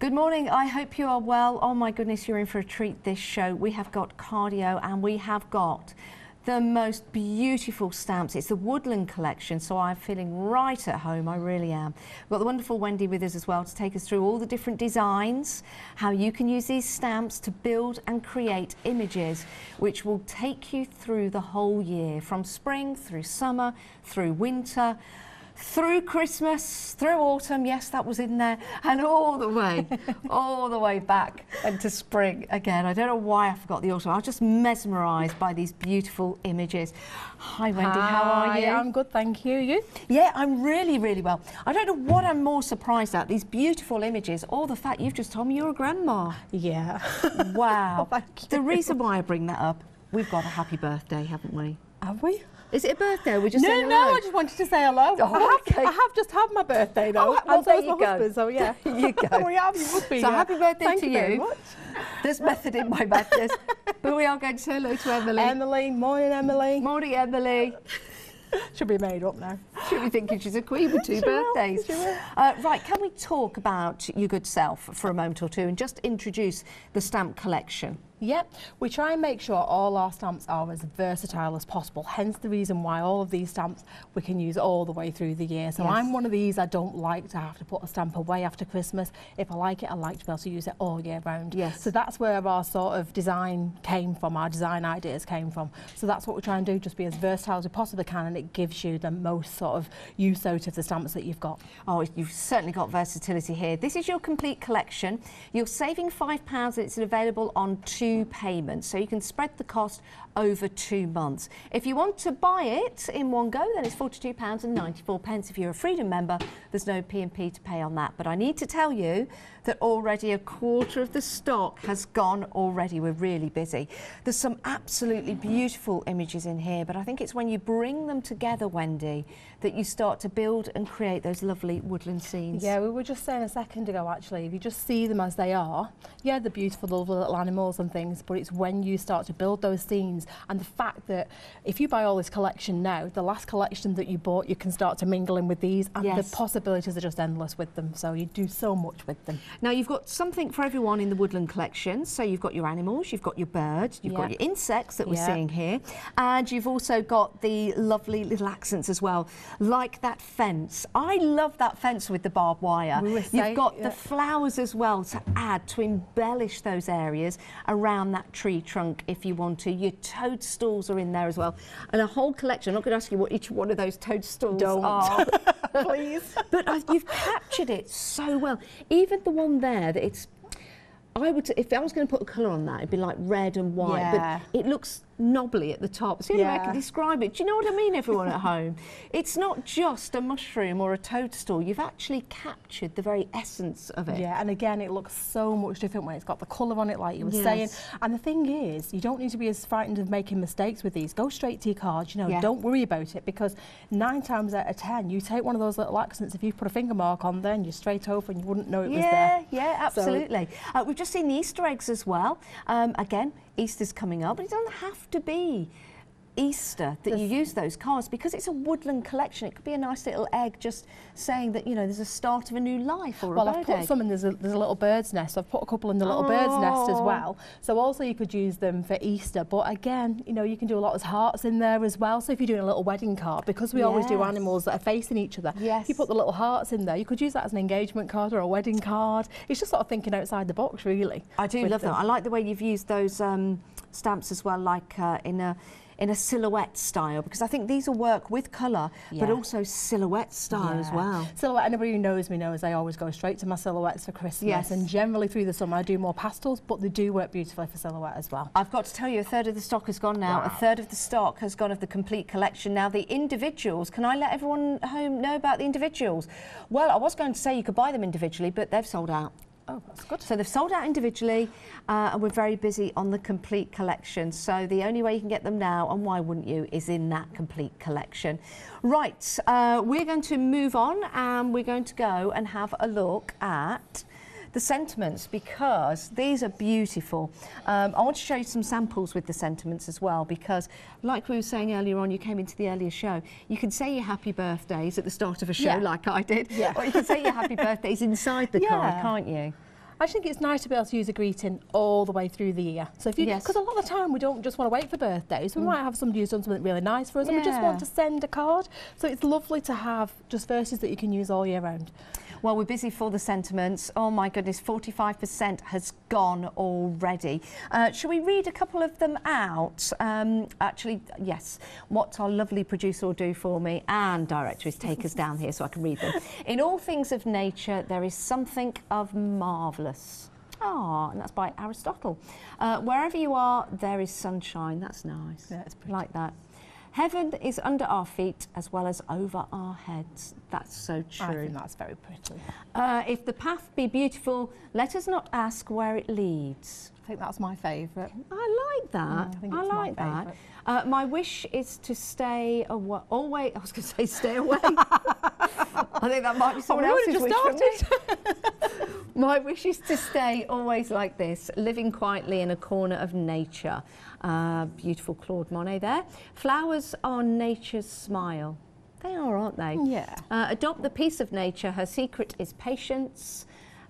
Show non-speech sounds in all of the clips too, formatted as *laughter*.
Good morning. I hope you are well. Oh my goodness, you're in for a treat this show. We have got Card-io and we have got the most beautiful stamps. It's the Woodland collection, so I'm feeling right at home. I really am. We've got the wonderful Wendy with us as well to take us through all the different designs, how you can use these stamps to build and create images which will take you through the whole year, from spring through summer, through winter through Christmas, through autumn, yes, that was in there, and all the way, *laughs* all the way back into spring again. I don't know why I forgot the autumn. I was just mesmerised by these beautiful images. Hi, Wendy, Hi, how are you? I'm good, thank you. You? Yeah, I'm really, really well. I don't know what I'm more surprised at, these beautiful images, or the fact you've just told me you're a grandma. Yeah. Wow. *laughs* You. The reason why I bring that up, we've got a happy birthday, haven't we? Have we? Is it a birthday? We're just no, no, hello? I just wanted to say hello. Oh, I, have, okay. I have just had my birthday though. Oh, well, and there you my go. husband, so yeah. *laughs* You go. *laughs* yeah, you must be. So happy birthday Thank to you. much. There's method in my madness. *laughs* but we are going to say hello to Emily. Emily, morning Emily. Morning, Emily. Should be made up now. She'll be thinking she's a queen with two birthdays. Uh, right, can we talk about your good self for a moment or two and just introduce the stamp collection? Yep, we try and make sure all our stamps are as versatile as possible. Hence the reason why all of these stamps we can use all the way through the year. So Yes. I'm one of these, I don't like to have to put a stamp away after Christmas. If I like it, I like to be able to use it all year round. Yes. So that's where our sort of design came from, our design ideas came from. So that's what we try and do, just be as versatile as we possibly can and it gives you the most sort of use out of the stamps that you've got. Oh, you've certainly got versatility here. This is your complete collection. You're saving £5 and it's available on two payments, so you can spread the cost over two months. If you want to buy it in one go, then it's £42.94. If you're a Freedom member, there's no P&P to pay on that. But I need to tell you that already a quarter of the stock has gone already. We're really busy. There's some absolutely beautiful images in here, but I think it's when you bring them together, Wendy, that you start to build and create those lovely woodland scenes. Yeah, we were just saying a second ago actually, if you just see them as they are, yeah, they're beautiful, lovely little animals and things, but it's when you start to build those scenes and the fact that if you buy all this collection now, the last collection that you bought, you can start to mingle in with these and Yes. the possibilities are just endless with them. So you do so much with them. Now you've got something for everyone in the woodland collection. So you've got your animals, you've got your birds, you've got your insects that we're Yeah. seeing here, and you've also got the lovely little accents as well, like that fence. I love that fence with the barbed wire. We you've saying- got yeah. the flowers as well to add to embellish those areas around that tree trunk if you want to. Your toadstools are in there as well, and a whole collection. I'm not going to ask you what each one of those toadstools Don't. are. *laughs* Please. but I, you've captured it so well. Even the one there that it's. I would, if I was going to put a colour on that, it'd be like red and white. Yeah. But it looks knobbly at the top. It's the only way I can describe it. Do you know what I mean, everyone at home? *laughs* It's not just a mushroom or a toadstool. You've actually captured the very essence of it. Yeah, and again, it looks so much different when it's got the colour on it, like you were Yes. saying. And the thing is, you don't need to be as frightened of making mistakes with these. Go straight to your cards, you know, Yeah. don't worry about it because nine times out of ten, you take one of those little accents, if you put a finger mark on there and you're straight over and you wouldn't know it was there. yeah, So- absolutely. uh, we've just seen the Easter eggs as well. Um, again, Easter's coming up, but it doesn't have to be Easter that you use those cards because it's a woodland collection. It could be a nice little egg just saying that, you know, there's a start of a new life or a Well, a I've bird put egg. some in, there's a, there's a little bird's nest. I've put a couple in the little bird's nest as Oh. well. So also you could use them for Easter. But again, you know, you can do a lot of hearts in there as well. So if you're doing a little wedding card, because we always do animals that are facing each other, Yes. you put the little hearts in there. You could use that as an engagement card or a wedding card. It's just sort of thinking outside the box, really. I do love them. that. I like the way you've used those um, stamps as well, like uh, in a in a silhouette style, because I think these will work with colour, but also silhouette style as well. Silhouette, anybody who knows me knows I always go straight to my silhouettes for Christmas. Yes. And generally through the summer I do more pastels, but they do work beautifully for silhouette as well. I've got to tell you, a third of the stock has gone now. A third of the stock has gone of the complete collection. Now, the individuals, can I let everyone at home know about the individuals? Well, I was going to say you could buy them individually, but they've sold out. Oh, that's good. So they've sold out individually, uh, and we're very busy on the complete collection. So the only way you can get them now, and why wouldn't you, is in that complete collection. Right, uh, we're going to move on, and we're going to go and have a look at the sentiments because these are beautiful. Um, I want to show you some samples with the sentiments as well because, like we were saying earlier on, you came into the earlier show. You can say your happy birthdays at the start of a show, Yeah. like I did, Yeah. or you can say your happy *laughs* birthdays inside the card, Yeah. can't you? I think it's nice to be able to use a greeting all the way through the year. So if you, Yes. because a lot of the time we don't just want to wait for birthdays. We might have somebody who's done something really nice for us, and we just want to send a card. So it's lovely to have just verses that you can use all year round. Well, we're busy for the sentiments. Oh my goodness, 45% has gone already. Uh, shall we read a couple of them out? Um, actually, yes. What our lovely producer will do for me and director is take us down here so I can read them. *laughs* In all things of nature, there is something of marvellous. Ah, and that's by Aristotle. Uh, wherever you are, there is sunshine. That's nice. Yeah, it's pretty. Like that. Heaven is under our feet as well as over our heads. That's so true. I think that's very pretty. Uh, if the path be beautiful, let us not ask where it leads. I think that's my favourite. I like that. Mm, I my like that. Uh, my wish is to stay away. Always, I was going to say stay away. *laughs* *laughs* I think that might be someone we else's wish. *laughs* My wish is to stay always like this, living quietly in a corner of nature. Uh, beautiful Claude Monet there. Flowers are nature's smile. They are, aren't they? Yeah. Uh, adopt the peace of nature. Her secret is patience.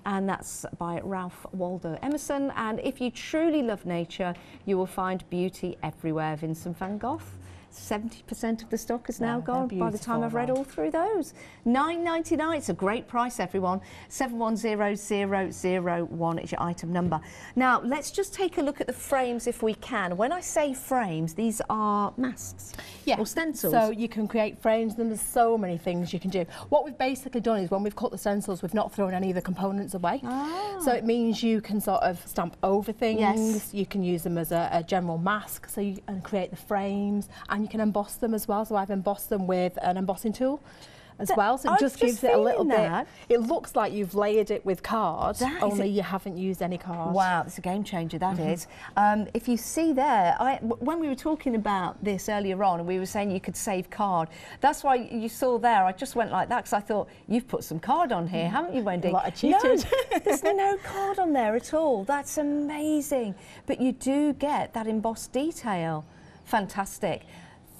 And that's by Ralph Waldo Emerson. And if you truly love nature, you will find beauty everywhere. Vincent van Gogh. 70% of the stock is now gone by the time I've read all through those. 9.99. It's a great price, everyone. 710001 is your item number. Now, let's just take a look at the frames if we can. When I say frames, these are masks Yeah. or stencils. So you can create frames, and there's so many things you can do. What we've basically done is when we've cut the stencils, we've not thrown any of the components away. Ah. So it means you can sort of stamp over things. Yes. You can use them as a, a general mask, so you and create the frames, and you can emboss them as well. So I've embossed them with an embossing tool. As That- well, so it just just gives it a little feeling bit. It looks like you've layered it with card, That only you haven't used any card. Wow, it's a game changer, That Mm-hmm. is. Um, if you see there, I, w- when we were talking about this earlier on, and we were saying you could save card, that's why you saw there, I just went like that because I thought, you've put some card on here, haven't you, Wendy? Mm. lot of cheated. No, *laughs* there's no card on there at all. That's amazing. But you do get that embossed detail. Fantastic.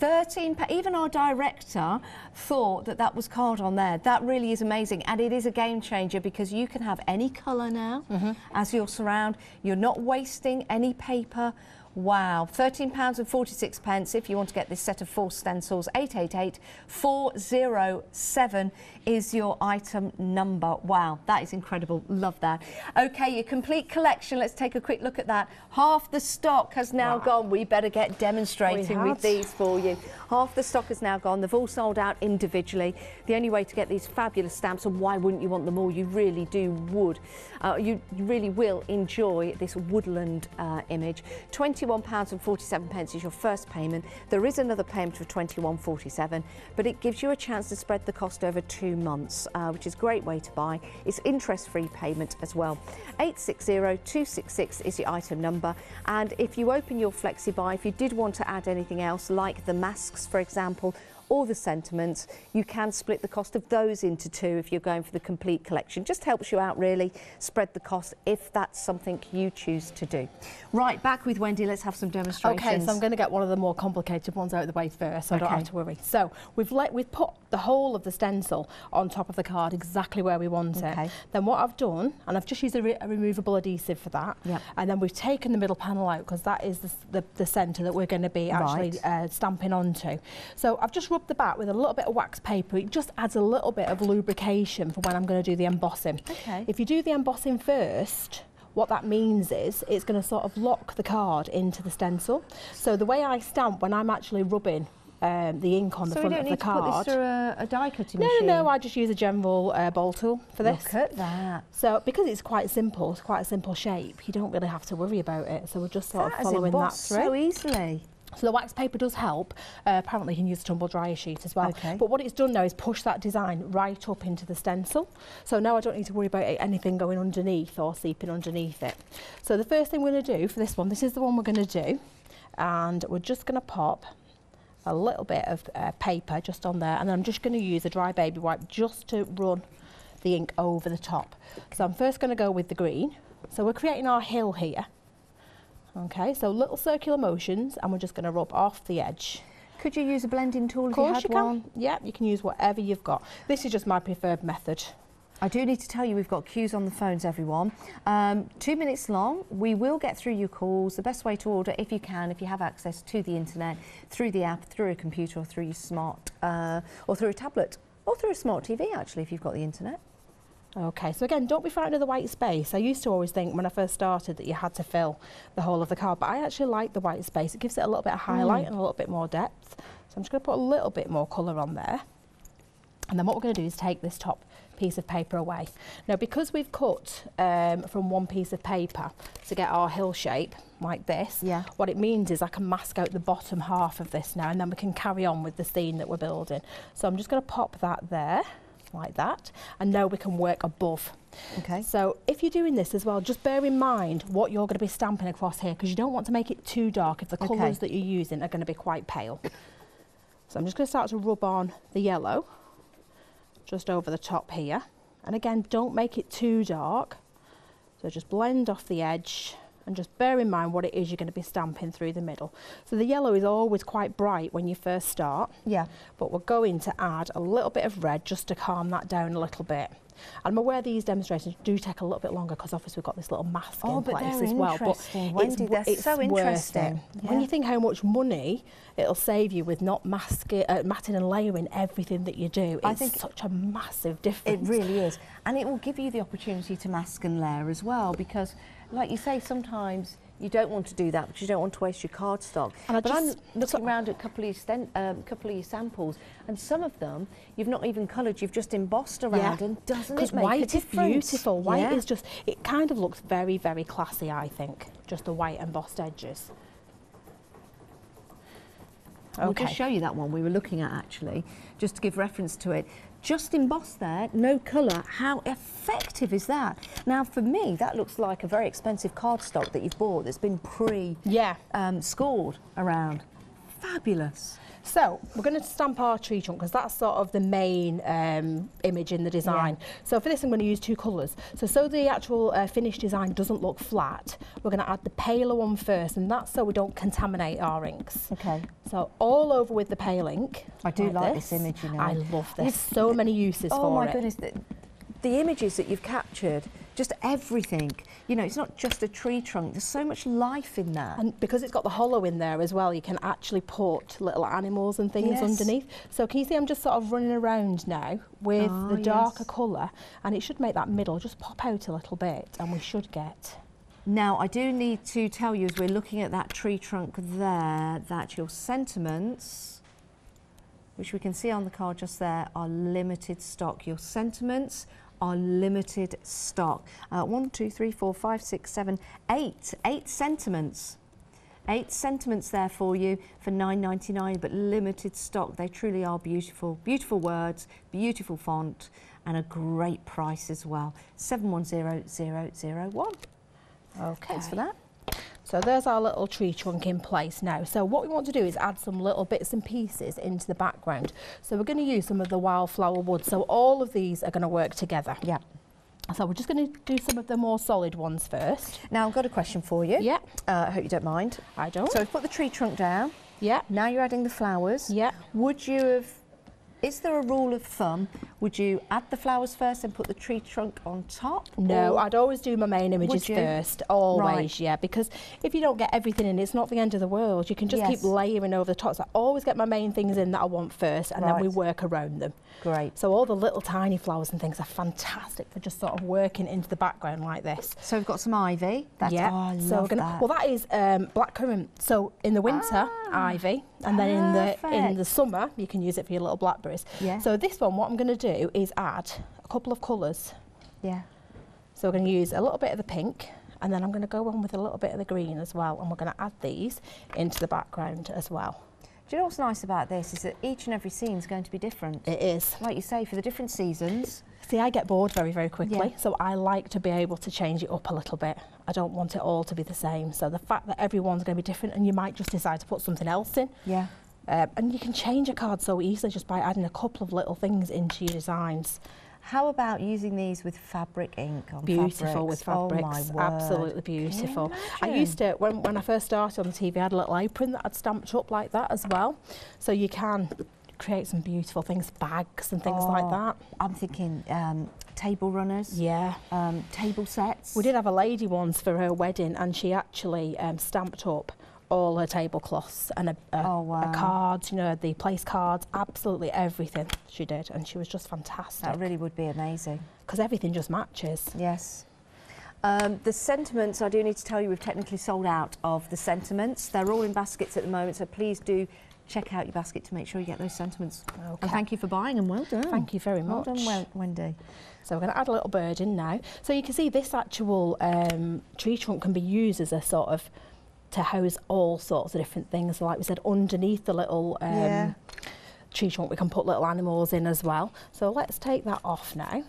13, even our director thought that that was card on there. That really is amazing. And it is a game changer because you can have any colour now mm-hmm. as your surround. You're not wasting any paper. Wow, £13.46 pence if you want to get this set of four stencils. 888 407 is your item number. Wow, that is incredible. Love that. Okay, your complete collection. Let's take a quick look at that. Half the stock has now wow. gone. We better get demonstrating with these for you. Half the stock has now gone. They've all sold out individually. The only way to get these fabulous stamps, and why wouldn't you want them all? You really do would. Uh, you really will enjoy this woodland uh, image. 20 £21.47 is your first payment. There is another payment of £21.47, but it gives you a chance to spread the cost over two months, uh, which is a great way to buy. It's interest-free payment as well. 860266 is your item number, and if you open your flexi buy, if you did want to add anything else, like the masks, for example, or the sentiments, you can split the cost of those into two if you're going for the complete collection. Just helps you out really, spread the cost if that's something you choose to do. Right, back with Wendy, let's have some demonstrations. Okay, so I'm going to get one of the more complicated ones out of the way first, so I don't have to worry. So we've let we've put the whole of the stencil on top of the card exactly where we want Okay. it. Then what I've done, and I've just used a, re- a removable adhesive for that, Yep. and then we've taken the middle panel out because that is the, the, the centre that we're going to be actually Right. uh, stamping onto. So I've just rubbed the back with a little bit of wax paper. It just adds a little bit of lubrication for when I'm going to do the embossing. Okay. If you do the embossing first, what that means is it's going to sort of lock the card into the stencil. So the way I stamp when I'm actually rubbing um, the ink on so the front of the card. So you don't need to put this through a, a die cutting no, machine? No, no, I just use a general uh, bowl tool for this. Look at that. So because it's quite simple, it's quite a simple shape, you don't really have to worry about it. So we're just sort that of following that through. so easily. So the wax paper does help. Uh, apparently you can use a tumble dryer sheet as well. Okay. But what it's done now is push that design right up into the stencil. So now I don't need to worry about anything going underneath or seeping underneath it. So the first thing we're going to do for this one, this is the one we're going to do. And we're just going to pop a little bit of uh, paper just on there. And I'm just going to use a dry baby wipe just to run the ink over the top. So I'm first going to go with the green. So we're creating our hill here. Okay, so little circular motions and we're just going to rub off the edge. Could you use a blending tool Of if you course had you can. Yeah, you can use whatever you've got. This is just my preferred method. I do need to tell you we've got queues on the phones, everyone. Um, two minutes long. We will get through your calls. The best way to order, if you can, if you have access to the internet, through the app, through a computer, or through your smart, uh, or through a tablet, or through a smart TV, actually, if you've got the internet. Okay, so again, don't be frightened of the white space. I used to always think when I first started that you had to fill the whole of the card, but I actually like the white space. It gives it a little bit of highlight mm. and a little bit more depth. So I'm just going to put a little bit more colour on there. And then what we're going to do is take this top piece of paper away. Now, because we've cut um, from one piece of paper to get our hill shape like this, yeah. what it means is I can mask out the bottom half of this now and then we can carry on with the scene that we're building. So I'm just going to pop that there like that and now we can work above. Okay. So if you're doing this as well, just bear in mind what you're going to be stamping across here because you don't want to make it too dark if the okay. colours that you're using are going to be quite pale. So I'm just going to start to rub on the yellow just over the top here. And again, don't make it too dark. So just blend off the edge and just bear in mind what it is you're going to be stamping through the middle. So the yellow is always quite bright when you first start. Yeah. But we're going to add a little bit of red just to calm that down a little bit. I'm aware these demonstrations do take a little bit longer because obviously we've got this little mask oh, in place as well. But Wendy, it's, it's so interesting. Yeah. When you think how much money it'll save you with not masking, uh, matting and layering everything that you do, I think such a massive difference. It really is. And it will give you the opportunity to mask and layer as well because, like you say, sometimes you don't want to do that because you don't want to waste your cardstock. And but I'm looking so around at a couple of, your um, couple of your samples, and some of them you've not even coloured, you've just embossed around, yeah. and doesn't it make white a is beautiful. White yeah. is just, it kind of looks very, very classy, I think, just the white embossed edges. Okay. We'll just show you that one we were looking at actually, just to give reference to it just embossed there, no colour. How effective is that? Now, for me, that looks like a very expensive cardstock that you've bought that's been pre yeah. um, scored around. Fabulous. So we're going to stamp our tree trunk because that's sort of the main um, image in the design. Yeah. So for this I'm going to use two colours. So so the actual uh, finished design doesn't look flat, we're going to add the paler one first and that's so we don't contaminate our inks. Okay. So all over with the pale ink. I do like, like this. this. image, you know. I love this. There's so many uses oh for it. Oh my goodness. The, images that you've captured just everything. You know, it's not just a tree trunk. There's so much life in that. And because it's got the hollow in there as well, you can actually put little animals and things yes. underneath. So can you see I'm just sort of running around now with oh, the darker yes. colour and it should make that middle just pop out a little bit and we should get now, I do need to tell you as we're looking at that tree trunk there that your sentiments, which we can see on the card just there, are limited stock. Your sentiments are limited stock. Uh, one, two, three, four, five, six, seven, eight. Eight sentiments. Eight sentiments there for you for nine ninety nine, but limited stock. They truly are beautiful. Beautiful words, beautiful font, and a great price as well. 710001. Okay. Thanks for that. So there's our little tree trunk in place now. So what we want to do is add some little bits and pieces into the background. So we're going to use some of the wildflower wood. So all of these are going to work together. Yeah. So we're just going to do some of the more solid ones first. Now I've got a question for you. Yeah. Uh, I hope you don't mind. I don't. So we've put the tree trunk down. Yeah. Now you're adding the flowers. Yeah. Would you have is there a rule of thumb? Would you add the flowers first and put the tree trunk on top? No, I'd always do my main images first, always, right. yeah, because if you don't get everything in, it's not the end of the world. You can just yes. keep layering over the top. So I always get my main things in that I want first, and right. then we work around them. Great. So all the little tiny flowers and things are fantastic for just sort of working into the background like this. So we've got some ivy. That's, yeah. Oh, I so love gonna, that. Well, that is um, blackcurrant. So in the winter, ah, ivy, and then in the in the summer you can use it for your little blackberries. Yeah. So this one, what I'm going to do is add a couple of colours. Yeah. So we're going to use a little bit of the pink and then I'm going to go on with a little bit of the green as well and we're going to add these into the background as well. Do you know what's nice about this is that each and every scene is going to be different. It is. Like you say, for the different seasons. See, I get bored very, very quickly, yeah. so I like to be able to change it up a little bit. I don't want it all to be the same. So the fact that everyone's going to be different and you might just decide to put something else in. Yeah. Um, and you can change a card so easily just by adding a couple of little things into your designs. How about using these with fabric ink on Beautiful fabrics? with fabrics, oh absolutely beautiful. I used to, when, when I first started on the TV, I had a little apron that I'd stamped up like that as well. So you can create some beautiful things, bags and things oh, like that. I'm thinking um, table runners, Yeah. um, table sets. We did have a lady once for her wedding and she actually um, stamped up all her tablecloths and a, a, Oh, a cards, you know, the place cards, absolutely everything she did. And she was just fantastic. That really would be amazing. because everything just matches. Yes. Um, the sentiments, I do need to tell you, we've technically sold out of the sentiments. They're all in baskets at the moment, so please do check out your basket to make sure you get those sentiments. Okay. And thank you for buying them. Well done. Thank you very Well much. done, Wen- Wendy. So we're going to add a little bird in now. So you can see this actual um, tree trunk can be used as a sort of to house all sorts of different things. Like we said, underneath the little um, Yeah. tree trunk, we can put little animals in as well. So let's take that off now.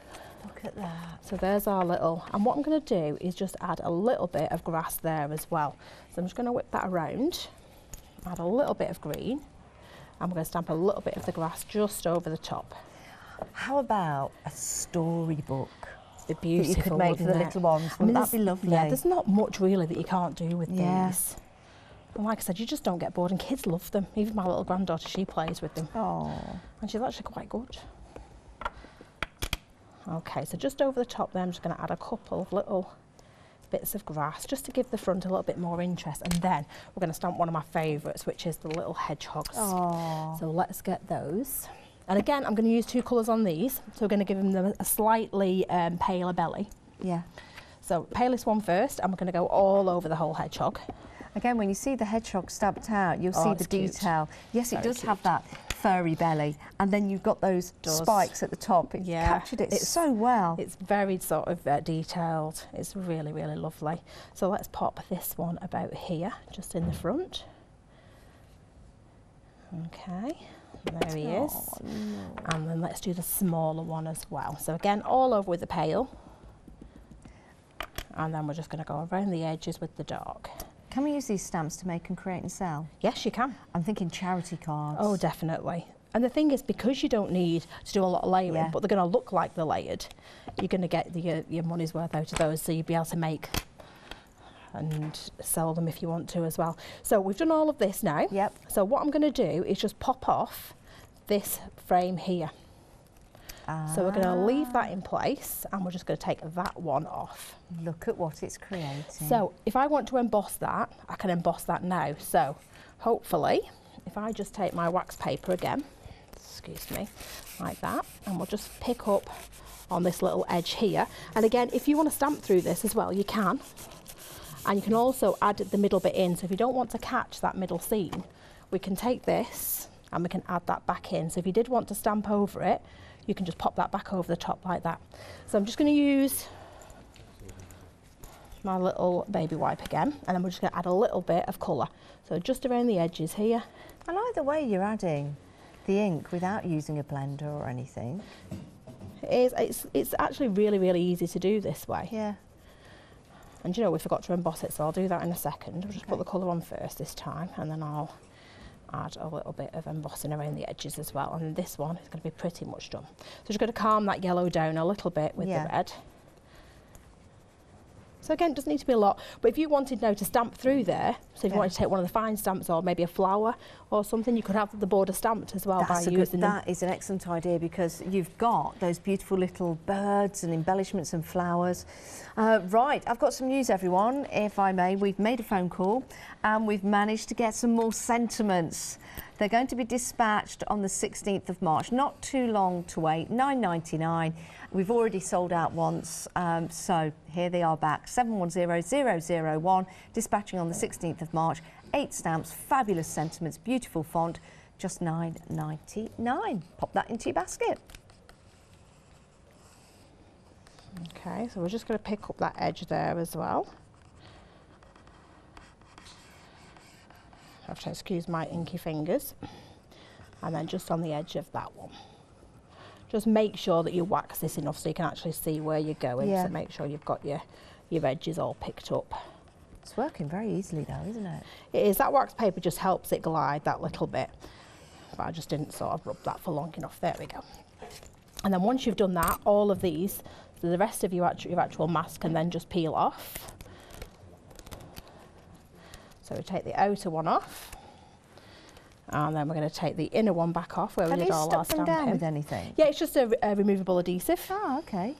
Look at that. So there's our little, and what I'm going to do is just add a little bit of grass there as well. So I'm just going to whip that around, add a little bit of green, and we're going to stamp a little bit of the grass just over the top. How about a storybook Be that you beautiful, could make for the it? little ones? I mean, Wouldn't that be lovely? Yeah, there's not much really that you can't do with Yeah. these. And like I said, you just don't get bored, and kids love them. Even my little granddaughter, she plays with them, Oh, and she's actually quite good. Okay, so just over the top there, I'm just going to add a couple of little bits of grass just to give the front a little bit more interest. And then we're going to stamp one of my favourites, which is the little hedgehogs. oh. So let's get those. And again, I'm going to use two colours on these. So we're going to give them a slightly um, paler belly. yeah. So palest one first, and we're going to go all over the whole hedgehog. Again, when you see the hedgehog stamped out, you'll Oh, see the cute. detail. Yes, it does cute. have that furry belly, and then you've got those Does. spikes at the top. It Yeah, captured it it's- so well. It's very sort of uh, detailed. It's really, really lovely. So let's pop this one about here, just in the front. Okay, there he is. Oh, no. And then let's do the smaller one as well. So again, all over with the pale. And then we're just going to go around the edges with the dark. Can we use these stamps to make and create and sell? Yes, you can. I'm thinking charity cards. Oh, definitely. And the thing is, because you don't need to do a lot of layering, Yeah. but they're going to look like they're layered, you're going to get the, your, your money's worth out of those. So you'll be able to make and sell them if you want to as well. So we've done all of this now. Yep. So what I'm going to do is just pop off this frame here. So we're going to leave that in place and we're just going to take that one off. Ah, Look at what it's creating. So if I want to emboss that, I can emboss that now. So hopefully, if I just take my wax paper again, excuse me, like that, and we'll just pick up on this little edge here. And again, if you want to stamp through this as well, you can. And you can also add the middle bit in. So if you don't want to catch that middle seam, we can take this and we can add that back in. So if you did want to stamp over it, you can just pop that back over the top like that. So I'm just going to use my little baby wipe again and then we're just going to add a little bit of colour. So just around the edges here. I like the way you're adding the ink without using a blender or anything. It is, it's, it's actually really, really easy to do this way. Yeah. And you know, we forgot to emboss it, so I'll do that in a second. We'll just put the colour on first this time, and then I'll add a little bit of embossing around the edges as well. And this one is going to be pretty much done. So just going to calm that yellow down a little bit with yeah. the red. So again, it doesn't need to be a lot, but if you wanted now to stamp through there, so if Yeah. you wanted to take one of the fine stamps or maybe a flower or something, you could have the border stamped as well That's by a good, using them. that is an excellent idea because you've got those beautiful little birds and embellishments and flowers. Uh, right, I've got some news, everyone, if I may. We've made a phone call and we've managed to get some more sentiments. They're going to be dispatched on the 16th of March. Not too long to wait. 9.99. We've already sold out once, um, so here they are back. 710001, dispatching on the 16th of March. Eight stamps, fabulous sentiments, beautiful font, just 9.99. Pop that into your basket. Okay, so we're just going to pick up that edge there as well. I have to excuse my inky fingers. And then just on the edge of that one. Just make sure that you wax this enough so you can actually see where you're going. Yeah. So make sure you've got your, your edges all picked up. It's working very easily though, isn't it? It is, that wax paper just helps it glide that little bit. But I just didn't sort of rub that for long enough. There we go. And then once you've done that, all of these, so the rest of your actual, your actual mask can then just peel off. So we take the outer one off. And then we're going to take the inner one back off where Have we you did all our stuck them down with anything? Yeah, it's just a, a removable adhesive. Oh, okay.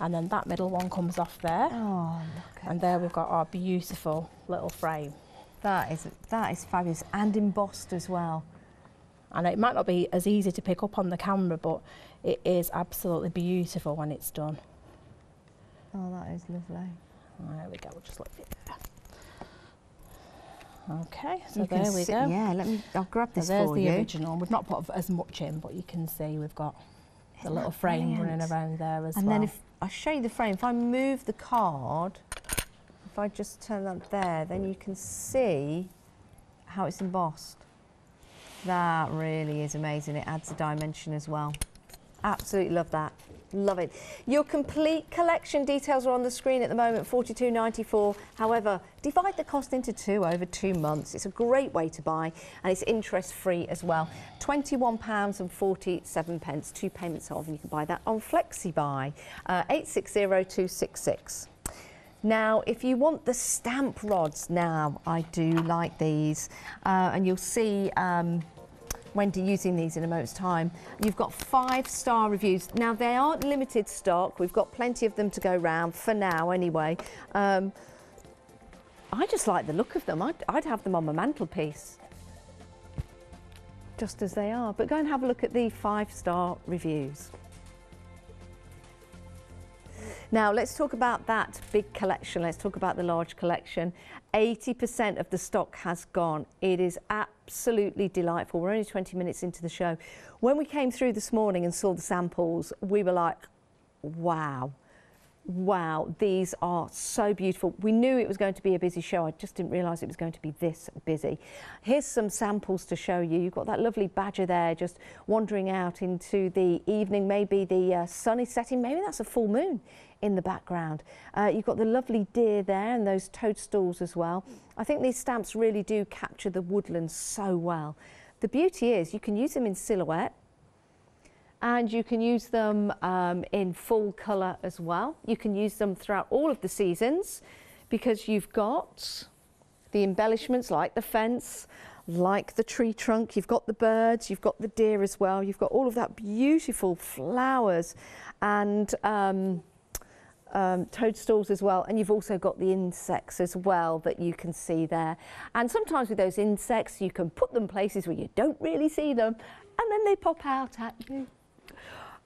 And then that middle one comes off there. Oh, And there we've got our beautiful little frame. that is that is fabulous and embossed as well. And it might not be as easy to pick up on the camera, but it is absolutely beautiful when it's done. Oh, that is lovely. There we go, we'll just leave it there. Okay, so You there we see- go. Yeah, let me. I'll grab this So there's for the you. original. We've not put as much in, but you can see we've got the little frame brilliant? running around there as And well. then if I show you the frame, if I move the card, if I just turn that there, then you can see how it's embossed. That really is amazing. It adds a dimension as well. Absolutely love that. Love it. Your complete collection details are on the screen at the moment, 42.94. However, divide the cost into two over two months. It's a great way to buy and it's interest free as well. £21 and 47 pence, two payments of, and you can buy that on FlexiBuy, uh, 860266. Now, if you want the stamp rods now, I do like these. Uh, and you'll see um, Wendy using these in a moment's time. You've got five star reviews. Now, they aren't limited stock. We've got plenty of them to go round for now, anyway. Um, I just like the look of them. I'd, I'd have them on my mantelpiece. Just as they are. But go and have a look at the five star reviews. Now, let's talk about that big collection. Let's talk about the large collection. 80% of the stock has gone. It is absolutely delightful. We're only 20 minutes into the show. When we came through this morning and saw the samples, we were like, wow. Wow, these are so beautiful. We knew it was going to be a busy show. I just didn't realise it was going to be this busy. Here's some samples to show you. You've got that lovely badger there just wandering out into the evening, maybe the uh, sun is setting, maybe that's a full moon in the background. Uh, you've got the lovely deer there and those toadstools as well. I think these stamps really do capture the woodland so well. The beauty is you can use them in silhouette and you can use them um, in full colour as well. You can use them throughout all of the seasons because you've got the embellishments like the fence, like the tree trunk, you've got the birds, you've got the deer as well, you've got all of that beautiful flowers and um, um, toadstools as well, and you've also got the insects as well that you can see there. And sometimes with those insects, you can put them places where you don't really see them, and then they pop out at you.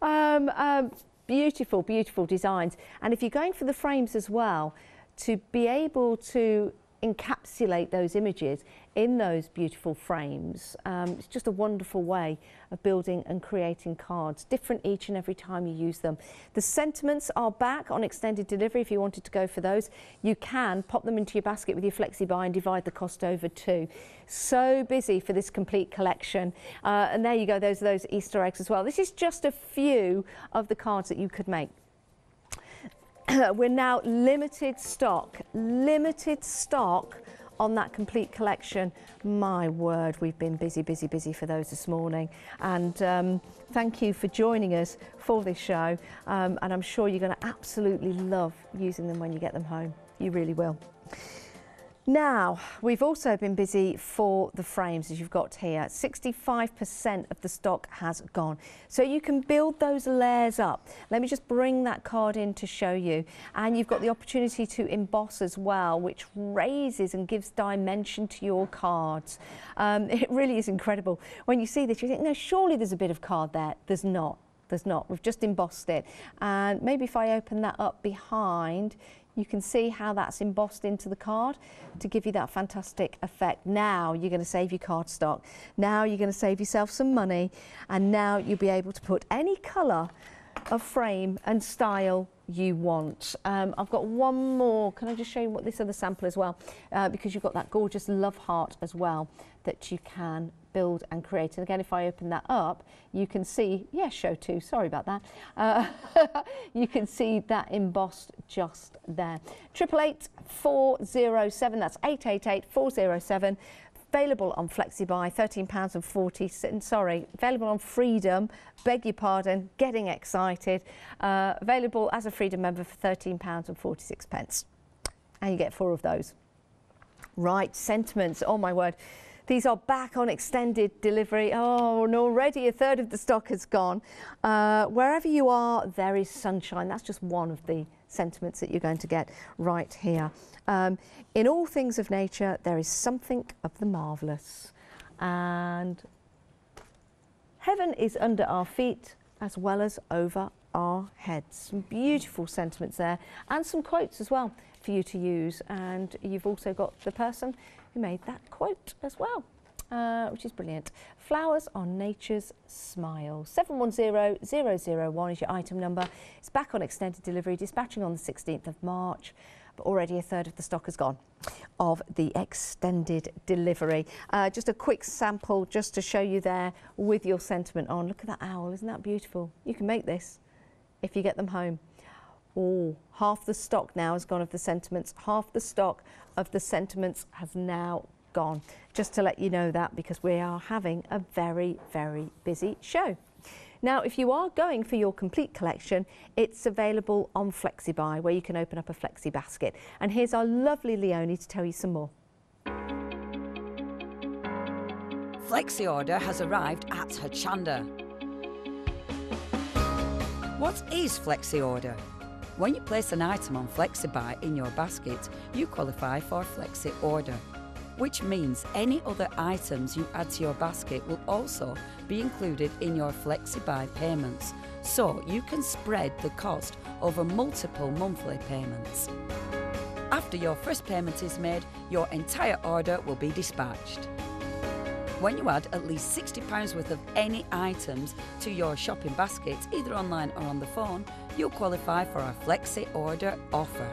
Um, um, beautiful, beautiful designs. And if you're going for the frames as well, to be able to encapsulate those images in those beautiful frames, um, it's just a wonderful way of building and creating cards, different each and every time you use them. The sentiments are back on extended delivery if you wanted to go for those. You can pop them into your basket with your flexi buy and divide the cost over two. So busy for this complete collection. Uh, and there you go, those are those Easter eggs as well. This is just a few of the cards that you could make. *coughs* We're now limited stock, limited stock on that complete collection. My word, we've been busy, busy, busy for those this morning. And um, thank you for joining us for this show. Um, and I'm sure you're going to absolutely love using them when you get them home. You really will. Now, we've also been busy for the frames, as you've got here. 65% of the stock has gone. So you can build those layers up. Let me just bring that card in to show you. And you've got the opportunity to emboss as well, which raises and gives dimension to your cards. Um, *laughs* it really is incredible. When you see this, you think, no, surely there's a bit of card there. There's not. There's not. We've just embossed it. And maybe if I open that up behind, you can see how that's embossed into the card to give you that fantastic effect. Now you're going to save your card stock. Now you're going to save yourself some money. And now you'll be able to put any colour of frame and style you want. Um, I've got one more. Can I just show you what this other sample as well? Uh, because you've got that gorgeous love heart as well that you can build and create. And again, if I open that up, you can see, yeah, show two, sorry about that. Uh, *laughs* you can see that embossed just there. Triple eight four zero seven. that's 888 407. Available on FlexiBuy, £13 and 40 sorry, available on Freedom, beg your pardon, getting excited. Uh, available as a Freedom member for £13 and 46 pence. And you get four of those. Right, sentiments, oh my word. These are back on extended delivery. Oh, and already a third of the stock has gone. Uh, wherever you are, there is sunshine. That's just one of the sentiments that you're going to get right here. Um, in all things of nature, there is something of the marvellous. And heaven is under our feet as well as over our heads. Some beautiful sentiments there and some quotes as well for you to use. And you've also got the person who made that quote as well. Uh, which is brilliant. Flowers are nature's smile. 710001 is your item number. It's back on extended delivery, dispatching on the 16th of March, but already a third of the stock has gone of the extended delivery. Uh, just a quick sample just to show you there with your sentiment on. Look at that owl, isn't that beautiful? You can make this if you get them home. Oh, half the stock now has gone of the sentiments. Half the stock of the sentiments has now gone. Just to let you know that because we are having a very, very busy show. Now, if you are going for your complete collection, it's available on FlexiBuy where you can open up a Flexi basket. And here's our lovely Leonie to tell you some more. Flexi Order has arrived at Hochanda. What is Flexi Order? When you place an item on FlexiBuy in your basket, you qualify for Flexi Order which means any other items you add to your basket will also be included in your FlexiBuy payments, so you can spread the cost over multiple monthly payments. After your first payment is made, your entire order will be dispatched. When you add at least £60 worth of any items to your shopping basket, either online or on the phone, you'll qualify for our Flexi Order offer.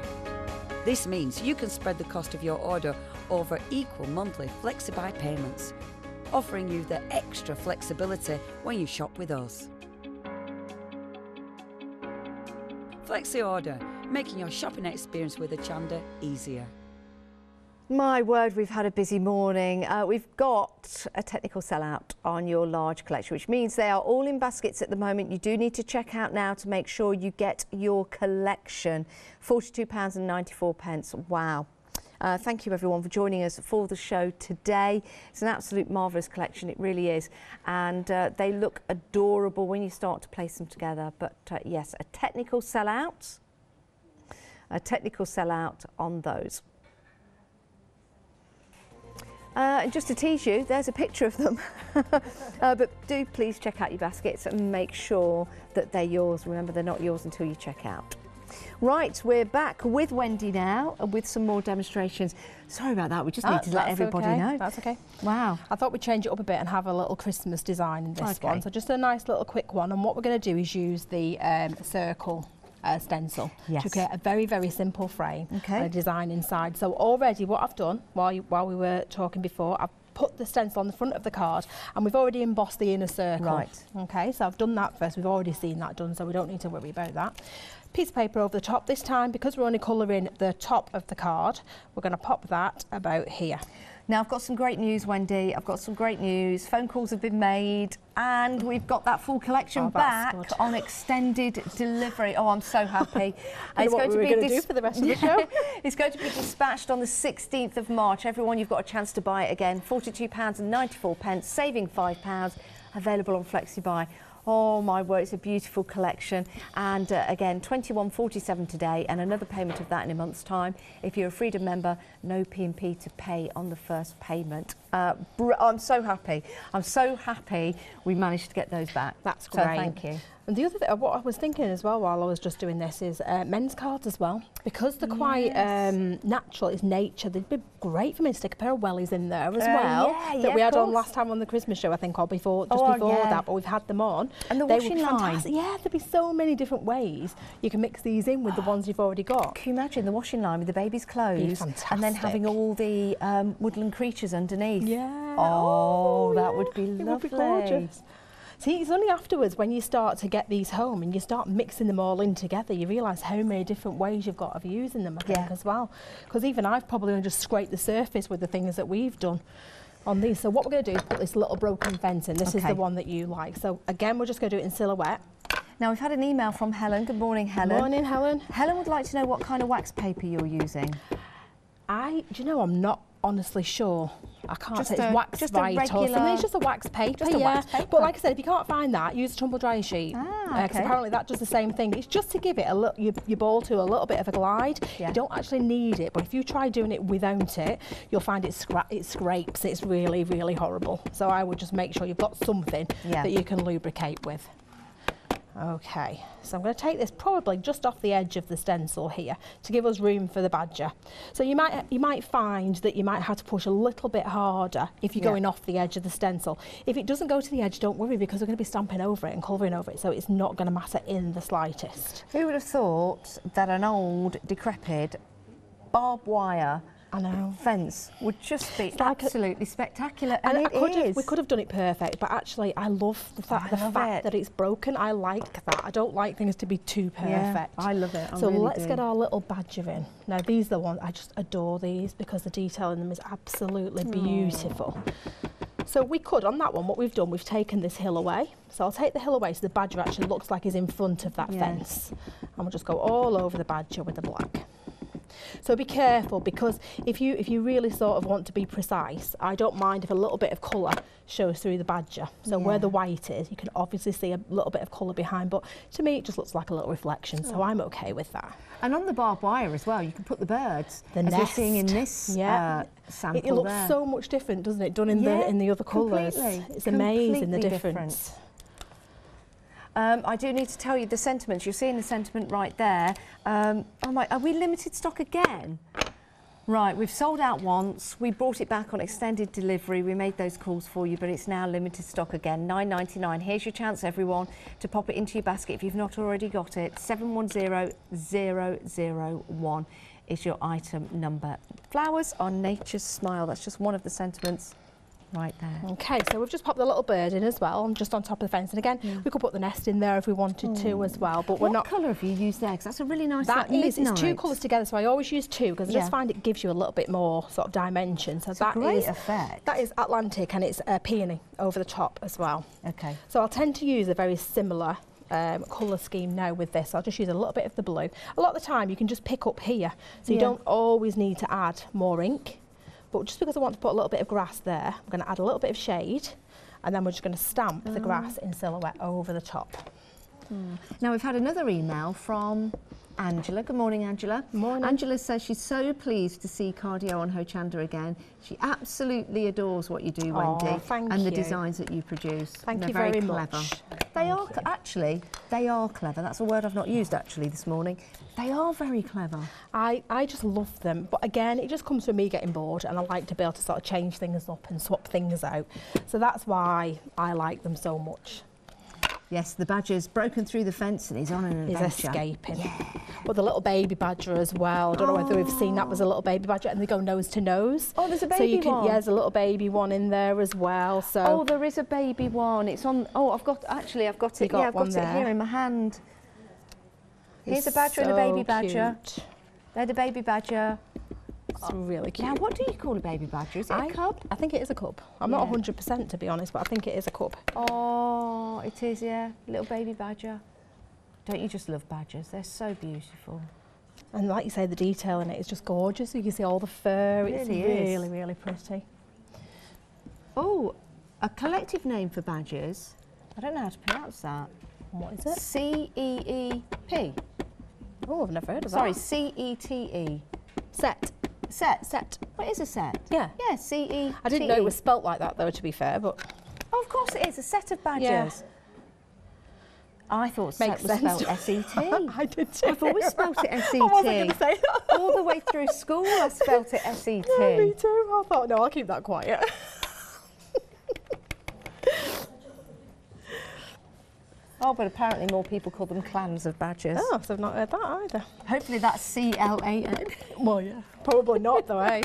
This means you can spread the cost of your order over equal monthly FlexiBuy payments, offering you the extra flexibility when you shop with us. Flexi Order, making your shopping experience with Hochanda easier. My word, we've had a busy morning. Uh, we've got a technical sellout on your large collection, which means they are all in baskets at the moment. You do need to check out now to make sure you get your collection. £42.94. Wow. Uh, thank you everyone for joining us for the show today. It's an absolute marvellous collection, it really is. And uh, they look adorable when you start to place them together. But uh, yes, a technical sellout, a technical sellout on those. Uh, and just to tease you, there's a picture of them. *laughs* uh, but do please check out your baskets and make sure that they're yours. Remember, they're not yours until you check out. Right, we're back with Wendy now uh, with some more demonstrations. Sorry about that, we just need to let everybody okay. know. That's okay. Wow. I thought we'd change it up a bit and have a little Christmas design in this Okay. one. So just a nice little quick one. And what we're going to do is use the um, circle uh, stencil Yes. to create a very, very simple frame Okay. and a design inside. So already what I've done while, you, while we were talking before, I've put the stencil on the front of the card and we've already embossed the inner circle. Right. Okay, so I've done that first. We've already seen that done, so we don't need to worry about that. Piece of paper over the top. This time, because we're only colouring the top of the card, we're going to pop that about here. Now, I've got some great news, Wendy. I've got some great news. Phone calls have been made, and we've got that full collection Oh, back good. on extended delivery. Oh, I'm so happy. *laughs* I know what we be going to do for the rest of the *laughs* show. it's going to be dispatched on the 16th of March. Everyone, you've got a chance to buy it again. £42.94, pence, saving £5, available on FlexiBuy. Oh my word, it's a beautiful collection. And uh, again, 21.47 today and another payment of that in a month's time. If you're a Freedom member, no P&P to pay on the first payment. Uh, I'm so happy. I'm so happy we managed to get those back. That's great. So thank you. And the other thing, what I was thinking as well while I was just doing this is uh, men's cards as well. Because they're quite Yes. um, natural, it's nature, they'd be great for me to stick a pair of wellies in there as Uh, well. yeah, that yeah, we had on last time on the Christmas show, I think, or before, just Oh, before yeah. that, but we've had them on. And the They washing be line. Yeah, there'd be so many different ways you can mix these in with the ones you've already got. Can you imagine the washing line with the baby's clothes and then having all the um, woodland creatures underneath? Yeah. Oh, that would be It would be lovely. gorgeous. See, it's only afterwards when you start to get these home and you start mixing them all in together, you realise how many different ways you've got of using them, I think, Yeah. as well. Because even I've probably only just scraped the surface with the things that we've done on these. So what we're going to do is put this little broken fence in. This is the one that you like. So again, we're just going to do it in silhouette. Now, we've had an email from Helen. Good morning, Helen. Morning, Helen. Helen would like to know what kind of wax paper you're using. I, do you know, I'm not honestly sure. I can't Just say it's a- wax just right or regular- something. It's just a wax paper, *coughs* Just a yeah. wax paper. But like I said, if you can't find that, use a tumble drying sheet. Ah, Uh, okay. apparently that does the same thing. It's just to give it a little your, your ball to a little bit of a glide. Yeah. You don't actually need it, but if you try doing it without it, you'll find it scra- it scrapes. It's really really horrible. So I would just make sure you've got something Yeah. that you can lubricate with. Okay, so I'm going to take this probably just off the edge of the stencil here to give us room for the badger. So you might you might find that you might have to push a little bit harder if you're Yeah. going off the edge of the stencil. If it doesn't go to the edge, don't worry because we're going to be stamping over it and covering over it, so it's not going to matter in the slightest. Who would have thought that an old, decrepit, barbed wire I know. fence would just be like a- absolutely spectacular? And, And it could have, we could have done it perfect, but actually, I love the, fa- I the love fact it. that it's broken. I like that. I don't like things to be too perfect. Yeah, I love it. I so really let's do. get our little badger in. Now these are the ones I just adore these because the detail in them is absolutely beautiful. So we could on that one what we've done we've taken this hill away. So I'll take the hill away so the badger actually looks like he's in front of that Yeah. fence. And we'll just go all over the badger with the black. So be careful because if you if you really sort of want to be precise, I don't mind if a little bit of colour shows through the badger. So where the white is, you can obviously see a little bit of colour behind, but to me it just looks like a little reflection. So I'm okay with that. And on the barbed wire as well, you can put the birds. The as we're seeing in nest, this yeah. uh, sample It, it looks there. so much different, doesn't it? Done in Yeah, the in the other colours. completely, It's amazing the completely difference. Um, I do need to tell you the sentiments. You're seeing the sentiment right there. Um, oh my, are we limited stock again? Right, we've sold out once. We brought it back on extended delivery. We made those calls for you, but it's now limited stock again. 9.99. Here's your chance, everyone, to pop it into your basket if you've not already got it. 710001 is your item number. Flowers are nature's smile. That's just one of the sentiments right there. Okay, so we've just popped the little bird in as well, just on top of the fence. And again, we could put the nest in there if we wanted to as well, but we're what not. colour have you used there? 'Cause that's a really nice That like, is, it's two colours together, so I always use two because I Yeah. just find it gives you a little bit more sort of dimension. So It's a that great is effect. that is Atlantic and it's uh, peony over the top as well. Okay. So I'll tend to use a very similar um, colour scheme now with this. I'll just use a little bit of the blue. A lot of the time you can just pick up here, so you don't always need to add more ink. But just because I want to put a little bit of grass there, I'm going to add a little bit of shade and then we're just going to stamp mm. the grass in silhouette over the top. Hmm. Now we've had another email from Angela. Good morning, Angela. Morning. Angela says she's so pleased to see Card-io on Hochanda again. She absolutely adores what you do, Wendy, thank and the designs that you produce. Thank you very, very clever. much. They Thank are you. actually they are clever. That's a word I've not used actually this morning. They are very clever. I, I just love them. But again, it just comes from me getting bored and I like to be able to sort of change things up and swap things out. So that's why I like them so much. Yes, the badger's broken through the fence and he's on an Is adventure. escaping. But the little baby badger as well. I don't know whether we've seen that was a little baby badger and they go nose to nose. Oh, there's a so you baby can one. yeah, there's a little baby one in there as well. So Oh, there is a baby one. It's on. Oh, I've got actually. I've got You it. got yeah, I've got one it here in my hand. Here's it's a badger and a baby badger. cute. They're the baby badger. It's really cute. Now, what do you call a baby badger? Is it I, a cub? I think it is a cub. I'm not 100% to be honest, but I think it is a cub. Oh, it is. Yeah, little baby badger. Don't you just love badgers? They're so beautiful. And like you say, the detail in it is just gorgeous. You can see all the fur. It it's really is. really, really pretty. Oh, a collective name for badgers. I don't know how to pronounce that. What is it? C E E P. Oh, I've never heard of Sorry, that. Sorry, C E T E. set. Set. Set. What is a set? Yeah. Yeah, C E. I didn't know it was spelt like that though, to be fair, but Oh, of course it is. A set of badgers. Yeah. I thought set Makes was sense. spelled S E T. *laughs* I did too. I've always spelt it S E *laughs* I wasn't going to say that. All the way through school, I spelt it S E *laughs* Yeah, me too. I thought, no, I'll keep that quiet. Oh, but apparently more people call them clans of badgers. oh, so I've not heard that either. Hopefully that's C L A N. *laughs* Well, yeah. Probably not though, eh?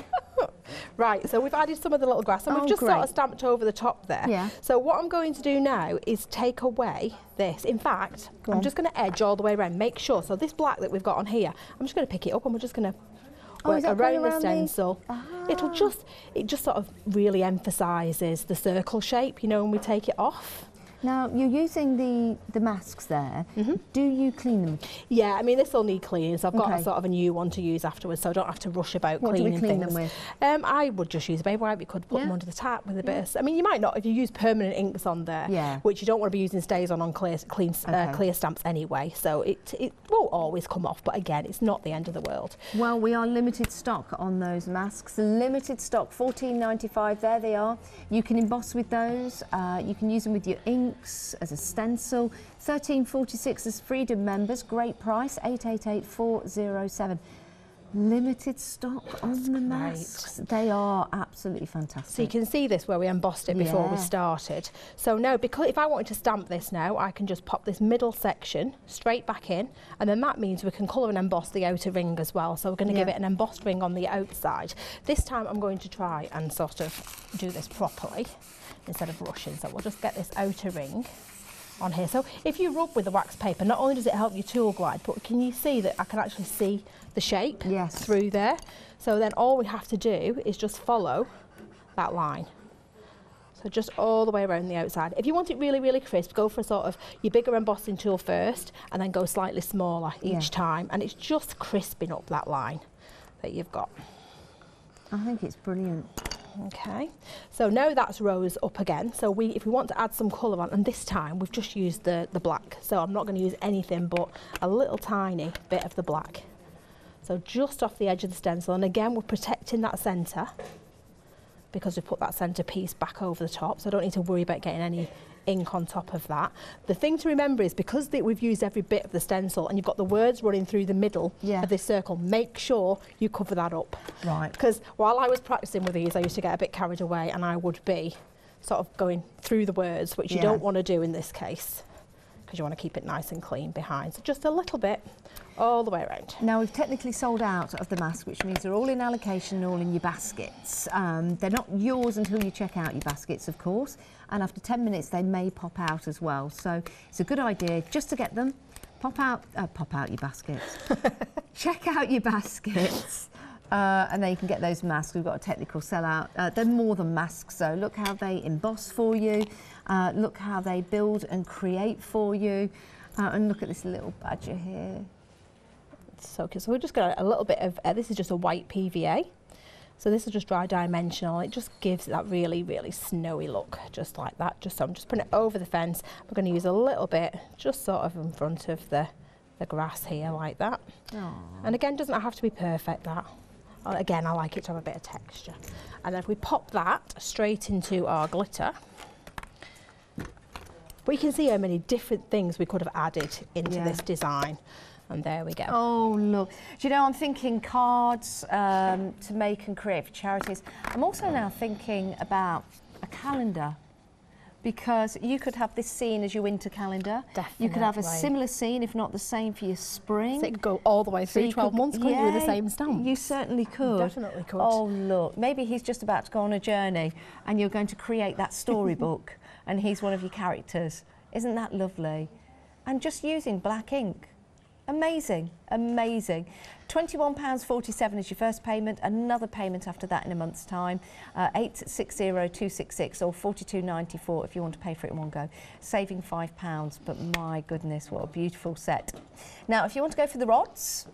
*laughs* right, so we've added some of the little grass and Oh, we've just sort of stamped over the top there. Yeah. So what I'm going to do now is take away this. In fact, Go I'm on. just going to edge all the way around, make sure. So this black that we've got on here, I'm just going to pick it up and we're just going to Oh, work is that around the stencil. It'll just, it just sort of really emphasises the circle shape, you know, when we take it off. Now, you're using the, the masks there. Mm-hmm. Do you clean them? Yeah, I mean, this will need cleaning, so I've got Okay. a sort of a new one to use afterwards, so I don't have to rush about What do we cleaning clean them things. with? Um, I would just use a baby wipe. You could put them under the tap with a bit of. I mean, you might not if you use permanent inks on there, Yeah. which you don't want to be using stays on on clear clean uh, clear stamps anyway. So it it won't always come off, but again, it's not the end of the world. Well, we are limited stock on those masks. Limited stock, fourteen ninety five. There they are. You can emboss with those. Uh, you can use them with your inks as a stencil. Thirteen forty six as Freedom members. Great price. Eight eight eight four zero seven. Limited stock on the masks. They are absolutely fantastic. So you can see this where we embossed it before we started. So no, because if I wanted to stamp this now, I can just pop this middle section straight back in, and then that means we can colour and emboss the outer ring as well. So we're going to give it an embossed ring on the outside. This time I'm going to try and sort of do this properly instead of rushing. So we'll just get this outer ring on here. So if you rub with the wax paper, not only does it help your tool glide, but can you see that I can actually see the shape Yes. through there? So then all we have to do is just follow that line. So just all the way around the outside. If you want it really, really crisp, go for a sort of your bigger embossing tool first and then go slightly smaller each Yeah. time. And it's just crisping up that line that you've got. I think it's brilliant. Okay, so now that's rose up again. So we, if we want to add some colour on, and this time we've just used the, the black. So I'm not going to use anything but a little tiny bit of the black. So just off the edge of the stencil, and again we're protecting that centre because we put that centre piece back over the top. So I don't need to worry about getting any ink on top of that. The thing to remember is because the, we've used every bit of the stencil and you've got the words running through the middle Yeah. of this circle, make sure you cover that up. Right. Because while I was practicing with these, I used to get a bit carried away and I would be sort of going through the words, which you don't want to do in this case because you want to keep it nice and clean behind. So just a little bit all the way around. Now we've technically sold out of the mask, which means they're all in allocation and all in your baskets. Um, they're not yours until you check out your baskets, of course, and after 10 minutes they may pop out as well. So it's a good idea just to get them, pop out, uh, pop out your baskets, *laughs* check out your baskets. Uh, and then you can get those masks. We've got a technical sellout. Uh, they're more than masks, so Look how they emboss for you. Uh, look how they build and create for you. Uh, and look at this little badger here. So, so we're just got a little bit of, uh, this is just a white PVA. So this is just dry dimensional. It just gives that really, really snowy look, just like that. Just so I'm just putting it over the fence. We're going to use a little bit, just sort of in front of the, the grass here, like that. And again, doesn't have to be perfect, that. Uh, Again, I like it to have a bit of texture. And then if we pop that straight into our glitter, we can see how many different things we could have added into Yeah. this design. And there we go. Oh, look. Do you know, I'm thinking cards um, to make and create for charities. I'm also now thinking about a calendar because you could have this scene as your winter calendar. Definitely. You could have a similar scene, if not the same, for your spring. So it could go all the way through you 12 could- months, couldn't you, with the same stamp? You certainly could. Definitely could. Oh, look. Maybe he's just about to go on a journey and you're going to create that storybook *laughs* and he's one of your characters. Isn't that lovely? And just using black ink. Amazing, amazing. £21.47 is your first payment, another payment after that in a month's time. Uh, 860266 or 42.94 if you want to pay for it in one go. Saving £5, but my goodness, what a beautiful set. Now, if you want to go for the rods,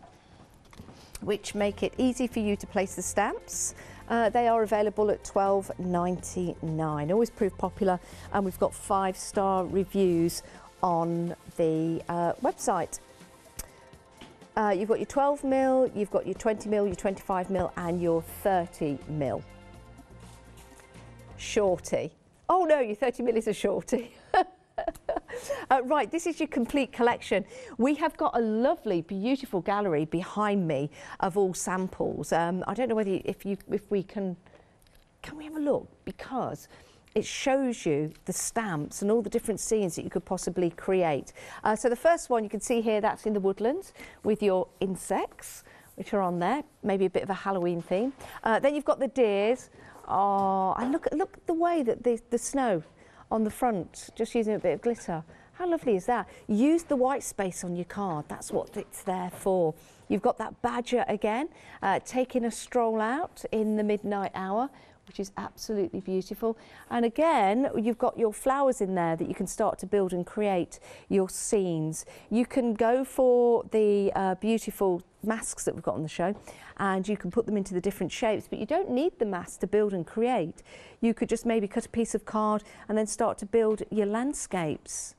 which make it easy for you to place the stamps. Uh, they are available at $12.99. Always prove popular, and we've got five star reviews on the uh, website. Uh, you've got your 12 mil, you've got your 20 mil, your 25 mil, and your 30 mil. Shorty. Oh no, your 30 mil is a shorty. *laughs* Uh, right, this is your complete collection. We have got a lovely, beautiful gallery behind me of all samples. Um, I don't know whether you, if you if we can can we have a look because it shows you the stamps and all the different scenes that you could possibly create. Uh, so the first one you can see here, that's in the woodlands with your insects, which are on there, maybe a bit of a Halloween theme. Uh, then you've got the deers. Oh, and look, look at the way that the, the snow on the front, just using a bit of glitter. How lovely is that? Use the white space on your card. That's what it's there for. You've got that badger again, uh, taking a stroll out in the midnight hour which is absolutely beautiful. And again, you've got your flowers in there that you can start to build and create your scenes. You can go for the uh, beautiful masks that we've got on the show and you can put them into the different shapes, but you don't need the mask to build and create. You could just maybe cut a piece of card and then start to build your landscapes.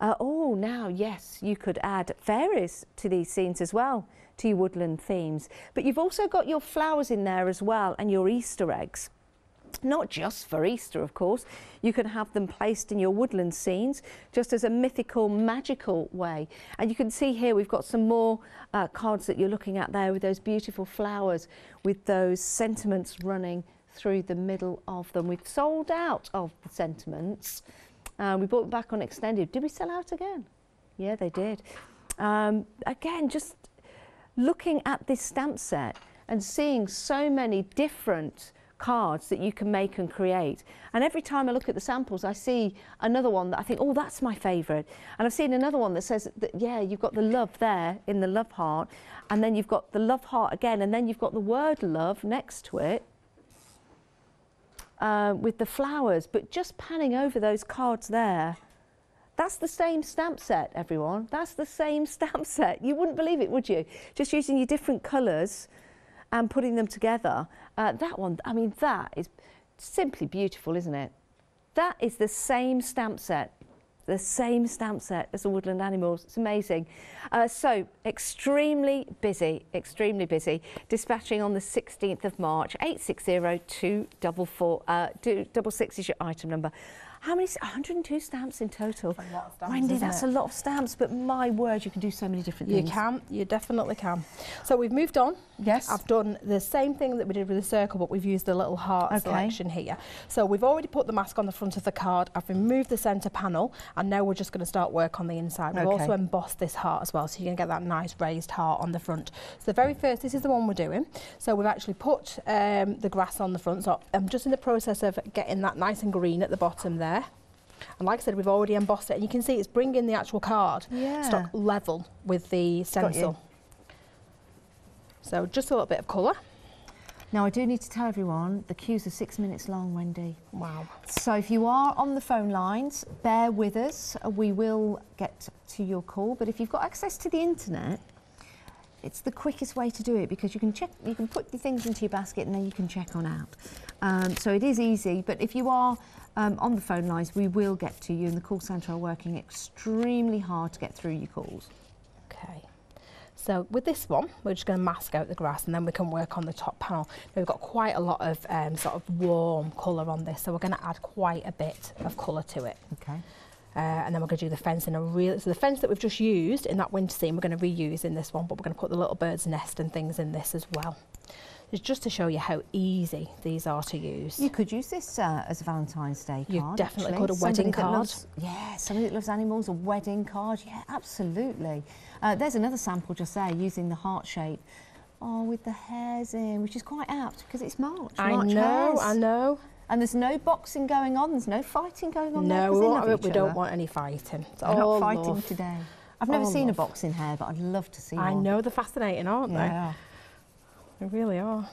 Uh, oh, now, yes, you could add fairies to these scenes as well, to your woodland themes. But you've also got your flowers in there as well and your Easter eggs. Not just for Easter, of course. You can have them placed in your woodland scenes just as a mythical, magical way. And you can see here we've got some more uh, cards that you're looking at there with those beautiful flowers with those sentiments running through the middle of them. We've sold out of the sentiments. Uh, we bought them back on extended. Did we sell out again? Yeah, they did. Um, again, just looking at this stamp set and seeing so many different cards that you can make and create. And every time I look at the samples, I see another one that I think, oh, that's my favourite. And I've seen another one that says that, yeah, you've got the love there in the love heart, and then you've got the love heart again, and then you've got the word love next to it. Uh, with the flowers, but just panning over those cards there, that's the same stamp set, everyone. That's the same *laughs* stamp set. You wouldn't believe it, would you? Just using your different colours and putting them together. Uh, that one, I mean, that is simply beautiful, isn't it? That is the same stamp set the same stamp set as the woodland animals. It's amazing. Uh, so extremely busy, extremely busy. Dispatching on the 16th of March, 860 uh, 266 is your item number. How many? 102 stamps in total. That's a lot of stamps, Wendy, that's it? a lot of stamps, but my word, you can do so many different things. You can, you definitely can. So we've moved on. Yes. I've done the same thing that we did with the circle, but we've used the little heart Okay. selection here. So we've already put the mask on the front of the card. I've removed the centre panel, and now we're just going to start work on the inside. We've Okay. also embossed this heart as well, so you're going to get that nice raised heart on the front. So the very first, this is the one we're doing. So we've actually put um, the grass on the front. So I'm just in the process of getting that nice and green at the bottom there. And like I said, we've already embossed it, and you can see it's bringing the actual card Yeah. stock level with the stencil. So just a little bit of colour. Now, I do need to tell everyone the queues are six minutes long, Wendy. Wow. So if you are on the phone lines, bear with us. We will get to your call. But if you've got access to the internet, it's the quickest way to do it because you can check, you can put the things into your basket and then you can check on out. Um, so it is easy. But if you are um, on the phone lines, we will get to you, and the call centre are working extremely hard to get through your calls. Okay. So with this one, we're just going to mask out the grass and then we can work on the top panel. Now we've got quite a lot of um, sort of warm colour on this, so we're going to add quite a bit of colour to it. Okay. Uh, and then we're going to do the fence in a real. So the fence that we've just used in that winter scene, we're going to reuse in this one, but we're going to put the little bird's nest and things in this as well. It's just to show you how easy these are to use. You could use this uh, as a Valentine's Day card. You definitely actually. could, a Somebody wedding card. Loves, yeah, somebody that loves animals, a wedding card. Yeah, absolutely. Uh, there's another sample just there using the heart shape. Oh, with the hares in, which is quite apt because it's March. I March know, hares. I know. And there's no boxing going on. There's no fighting going on. there we, we don't want any fighting. It's They're all not fighting love. today. I've never seen love. a boxing hare, but I'd love to see I one. know they're fascinating, aren't Yeah. they? They really are.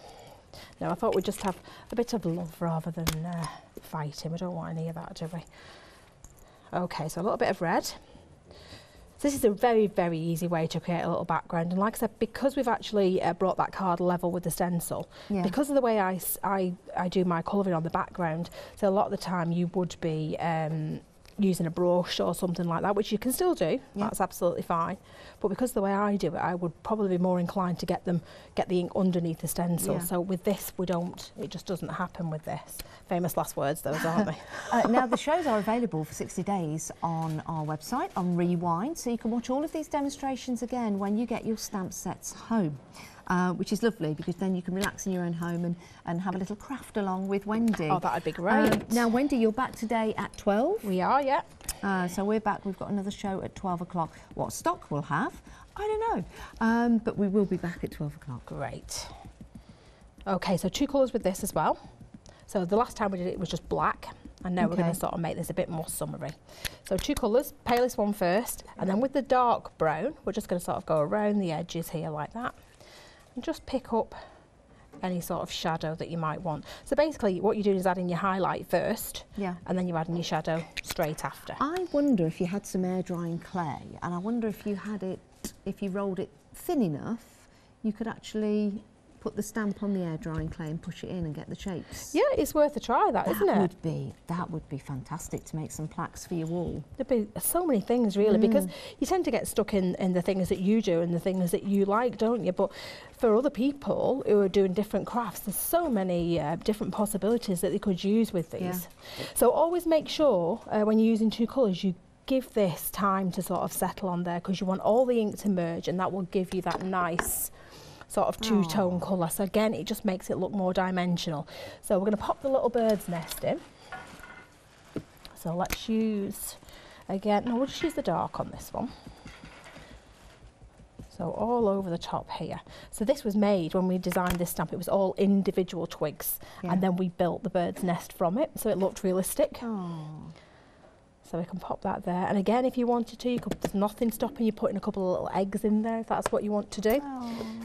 No, I thought we'd just have a bit of love rather than uh, fighting. We don't want any of that, do we? Okay, so a little bit of red. So this is a very, very easy way to create a little background. And like I said, because we've actually uh, brought that card level with the stencil, Yeah. because of the way I, I, I do my colouring on the background, so a lot of the time you would be um, using a brush or something like that, which you can still do. Yeah. That's absolutely fine. But because the way I do it, I would probably be more inclined to get them, get the ink underneath the stencil. Yeah. So with this, we don't. It just doesn't happen with this. Famous last words, those, aren't they? *laughs* Uh, now, the shows are available for 60 days on our website, on Rewind, so you can watch all of these demonstrations again when you get your stamp sets home. Uh, which is lovely because then you can relax in your own home and, and have a little craft along with Wendy. Oh, that'd be Um, great. now, Wendy, you're back today at 12. we are, yeah. Uh, so we're back. We've got another show at 12 o'clock. What stock we'll have, I don't know. Um, but we will be back at 12 o'clock. Great. Okay, so two colours with this as well. So the last time we did it, it was just black, and now we're going to sort of make this a bit more summery. So two colours, palest one first, and then with the dark brown, we're just going to sort of go around the edges here like that, and just pick up any sort of shadow that you might want. So basically what you're doing is adding your highlight first Yeah. and then you're adding your shadow straight after. I wonder if you had some air drying clay, and I wonder if you had it, if you rolled it thin enough, you could actually put the stamp on the air drying clay and push it in and get the shapes. Yeah, it's worth a try that, that isn't it? would be that would be fantastic to make some plaques for your wall. There'd be so many things really Mm. because you tend to get stuck in, in the things that you do and the things that you like, don't you? But for other people who are doing different crafts, there's so many uh, different possibilities that they could use with these. Yeah. So always make sure uh, when you're using two colours, you give this time to sort of settle on there because you want all the ink to merge and that will give you that nice sort of two-tone colour. So again, it just makes it look more dimensional. So we're going to pop the little bird's nest in. So let's use, again, no, we'll just use the dark on this one. So all over the top here. So this was made when we designed this stamp. It was all individual twigs, Yeah. and then we built the bird's nest from it, so it looked realistic. Oh, So we can pop that there. And again, if you wanted to, you could, there's nothing stopping you putting a couple of little eggs in there if that's what you want to do.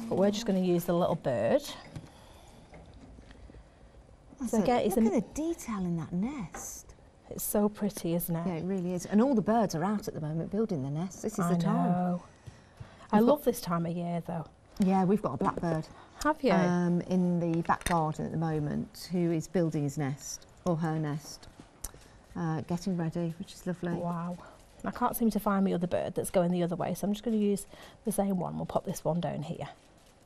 But we're just going to use the little bird. That's So again, look a- at the detail in that nest. It's so pretty, isn't it? Yeah, it really is. And all the birds are out at the moment building the nest. This is I the time. know. I We've love this time of year though. Yeah, we've got a blackbird Have you? um, in the back garden at the moment who is building his nest or her nest, uh, getting ready, which is lovely. Wow. I can't seem to find my other bird that's going the other way, so I'm just going to use the same one. We'll pop this one down here,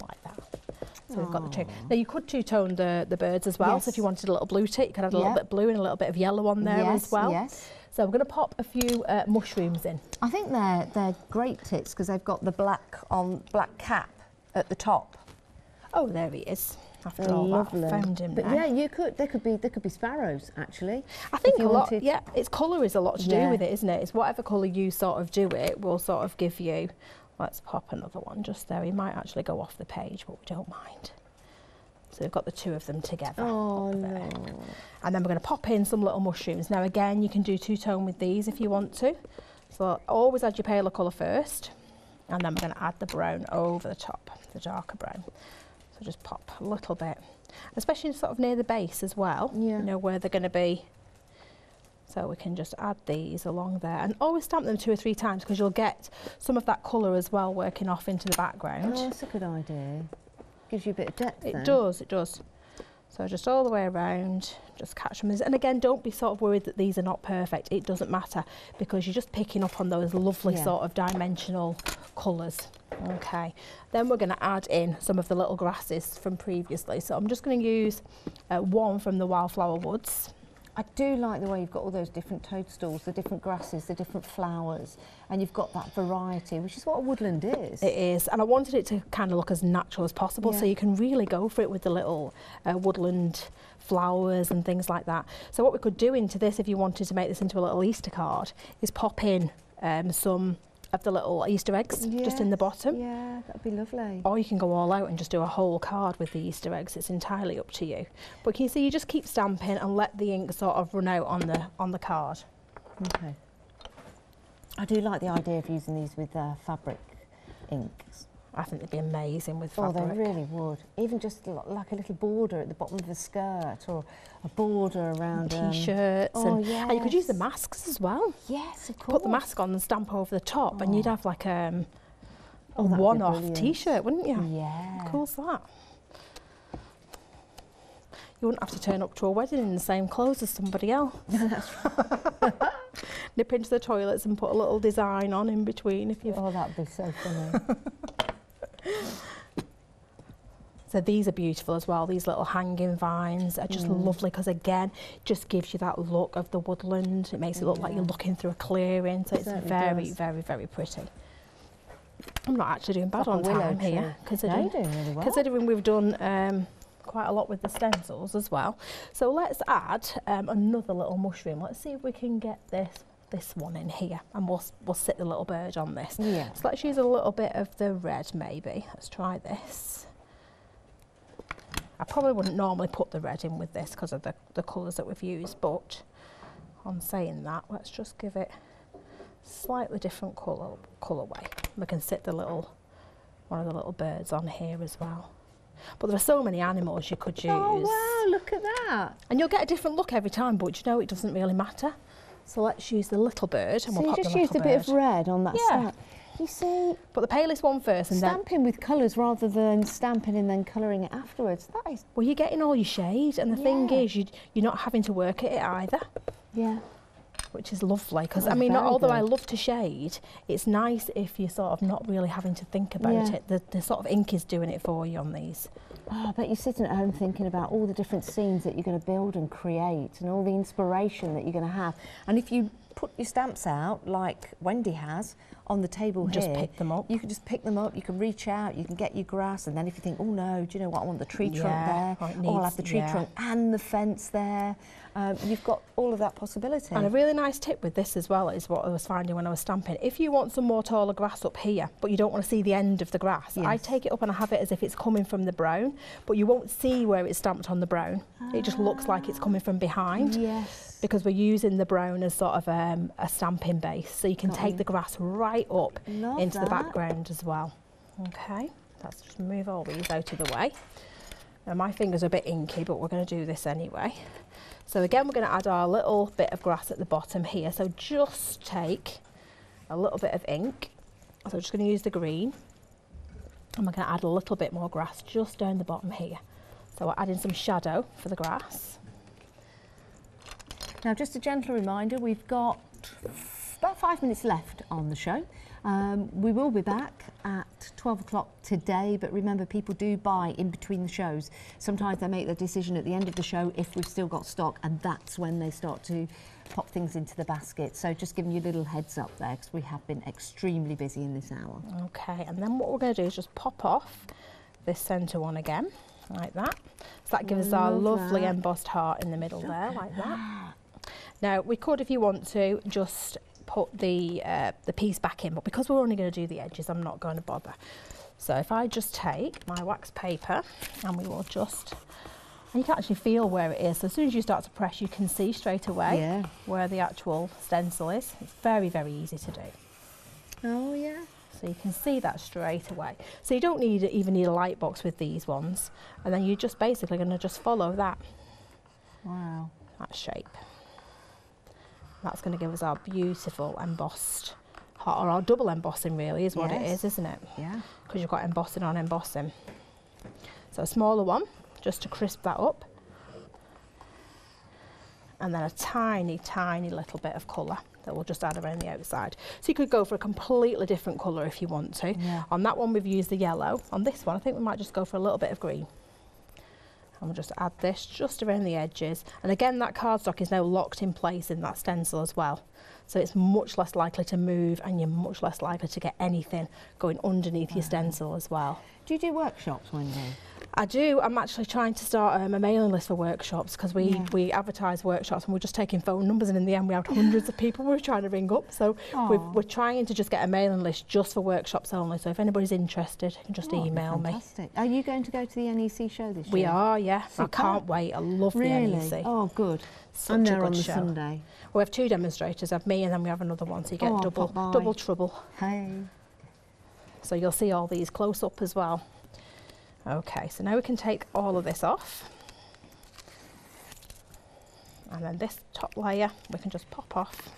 like that. So we've got the two. Now you could two-tone the, the birds as well, so if you wanted a little blue tit, you could add a little bit of blue and a little bit of yellow on there yes, as well. Yes. So we're going to pop a few uh, mushrooms in. I think they're they're great tits because they've got the black on black cap at the top. Oh, there he is. After They're all lovely. that, found him But there. yeah, you could. They could be. They could be sparrows actually. I think a lot, wanted- yeah, its colour is a lot to Yeah. do with it, isn't it? It's whatever colour you sort of do it will sort of give you. Let's pop another one just there. He might actually go off the page, but we don't mind. So we've got the two of them together. Oh no. And then we're going to pop in some little mushrooms. Now again, you can do two-tone with these if you want to. So always add your paler colour first. And then we're going to add the brown over the top, the darker brown. So just pop a little bit, especially sort of near the base as well. Yeah. You know where they're going to be. So we can just add these along there and always stamp them two or three times because you'll get some of that colour as well working off into the background. Oh, that's a good idea. Gives you a bit of depth. It then. does, it does. So just all the way around, just catch them. And again, don't be sort of worried that these are not perfect. It doesn't matter because you're just picking up on those lovely yeah. sort of dimensional colours. Okay, then we're going to add in some of the little grasses from previously. So I'm just going to use uh, one from the Wildflower Woods. I do like the way you've got all those different toadstools, the different grasses, the different flowers, and you've got that variety, which is what a woodland is. It is, and I wanted it to kind of look as natural as possible, so you can really go for it with the little uh, woodland flowers and things like that. So what we could do into this, if you wanted to make this into a little Easter card, is pop in um, some of the little Easter eggs just in the bottom. Yeah, that'd be lovely. Or you can go all out and just do a whole card with the Easter eggs. It's entirely up to you. But can you see, you just keep stamping and let the ink sort of run out on the on the card. Okay. I do like the idea of using these with uh, fabric inks. I think they'd be amazing with Oh, they really would. Even just like a little border at the bottom of a skirt or a border around um, T-shirts oh, and, and you could use the masks as well. Yes, of course. put the mask on and stamp over the top, and you'd Oh. have like um, a Oh, one-off. T-shirt, wouldn't you? Yeah. Cool's that? You wouldn't have to turn up to a wedding in the same clothes as somebody else. *laughs* *laughs* Nip into the toilets and put a little design on in between if you. Oh, that'd be so funny. *laughs* So these are beautiful as well. These little hanging vines are just Mm. lovely because again, just gives you that look of the woodland. It makes it look like you're looking through a clearing. So it's very, does. very, very pretty. I'm not actually doing bad on time here, tree. Considering doing really well. considering we've done um, quite a lot with the stencils as well. So let's add um, another little mushroom. Let's see if we can get this this one in here, and we'll we'll sit the little bird on this. Yeah. So let's use a little bit of the red maybe. Let's try this. I probably wouldn't normally put the red in with this because of the, the colours that we've used, but on saying that, let's just give it slightly different colour colourway. We can sit the little one of the little birds on here as well. But there are so many animals you could oh, use. Oh wow, look at that. And you'll get a different look every time, but you know it doesn't really matter. So let's use the little bird and So we'll you just used a bit of red on that Yeah. stamp. You see, Put the palest one first and then stamping with colours rather than stamping and then colouring it afterwards. That is, well you're getting all your shade and the thing is you, you're not having to work at it either. yeah. Which is lovely because Oh, I mean, although I love to shade, it's nice if you're sort of not really having to think about Yeah. it. The, the sort of ink is doing it for you on these. Oh, I bet you're sitting at home thinking about all the different scenes that you're going to build and create and all the inspiration that you're going to have. And if you put your stamps out like Wendy has on the table Just here, pick them up. You can just pick them up, you can reach out, you can get your grass, and then if you think, oh no, do you know what, I want the tree trunk there, or it or I'll have the tree yeah. trunk and the fence there. Um, you've got all of that possibility. And a really nice tip with this as well is what I was finding when I was stamping. If you want some more taller grass up here, but you don't want to see the end of the grass, I take it up and I have it as if it's coming from the brown, but you won't see where it's stamped on the brown. It just looks like it's coming from behind. Yes. Because we're using the brown as sort of um, a stamping base, so you can Got take you. the grass right up Love into the background as well. Okay, let's just move all these out of the way. Now my fingers are a bit inky, but we're going to do this anyway. So again, we're going to add our little bit of grass at the bottom here. So just take a little bit of ink. So I'm just going to use the green. And we're going to add a little bit more grass just down the bottom here. So we're adding some shadow for the grass. Now, just a gentle reminder, we've got about five minutes left on the show. Um, we will be back at 12 o'clock today, but remember, people do buy in between the shows. Sometimes they make their decision at the end of the show if we've still got stock, and that's when they start to pop things into the basket. So, just giving you a little heads up there because we have been extremely busy in this hour. Okay, and then what we're going to do is just pop off this centre one again, like that. So that gives us our lovely that. embossed heart in the middle there, like that. Now, we could, if you want to, just put the, uh, the piece back in, but because we're only going to do the edges, I'm not going to bother. So if I just take my wax paper and we will just, and you can actually feel where it is. So as soon as you start to press, you can see straight away Yeah. where the actual stencil is. It's very, very easy to do. Oh, yeah. So you can see that straight away. So you don't need even need a light box with these ones. And then you're just basically going to just follow that, Wow. that shape. That's going to give us our beautiful embossed, heart, or our double embossing really is what it Yes. is, isn't it? Yeah. Because you've got embossing on embossing. So a smaller one, just to crisp that up. And then a tiny, tiny little bit of colour that we'll just add around the outside. So you could go for a completely different colour if you want to. Yeah. On that one we've used the yellow. On this one I think we might just go for a little bit of green. And we'll just add this just around the edges. And again that cardstock is now locked in place in that stencil as well. So it's much less likely to move and you're much less likely to get anything going underneath your stencil as well. Do you do workshops, Wendy? I do. I'm actually trying to start um, a mailing list for workshops because we, Yeah. we advertise workshops and we're just taking phone numbers and in the end we had hundreds of people we *laughs* were trying to ring up. So we've, Aw. we're trying to just get a mailing list just for workshops only. So if anybody's interested, you can just Oh, email me. fantastic. Are you going to go to the NEC show this We year? We are, yeah. I can't wait. I love Really? the NEC. Oh, good. Such I'm a there good on the show. Sunday. We have two demonstrators, have me and then we have another one, so you get Oh, double double trouble. Hey. So you'll see all these close up as well. Okay, so now we can take all of this off. And then this top layer we can just pop off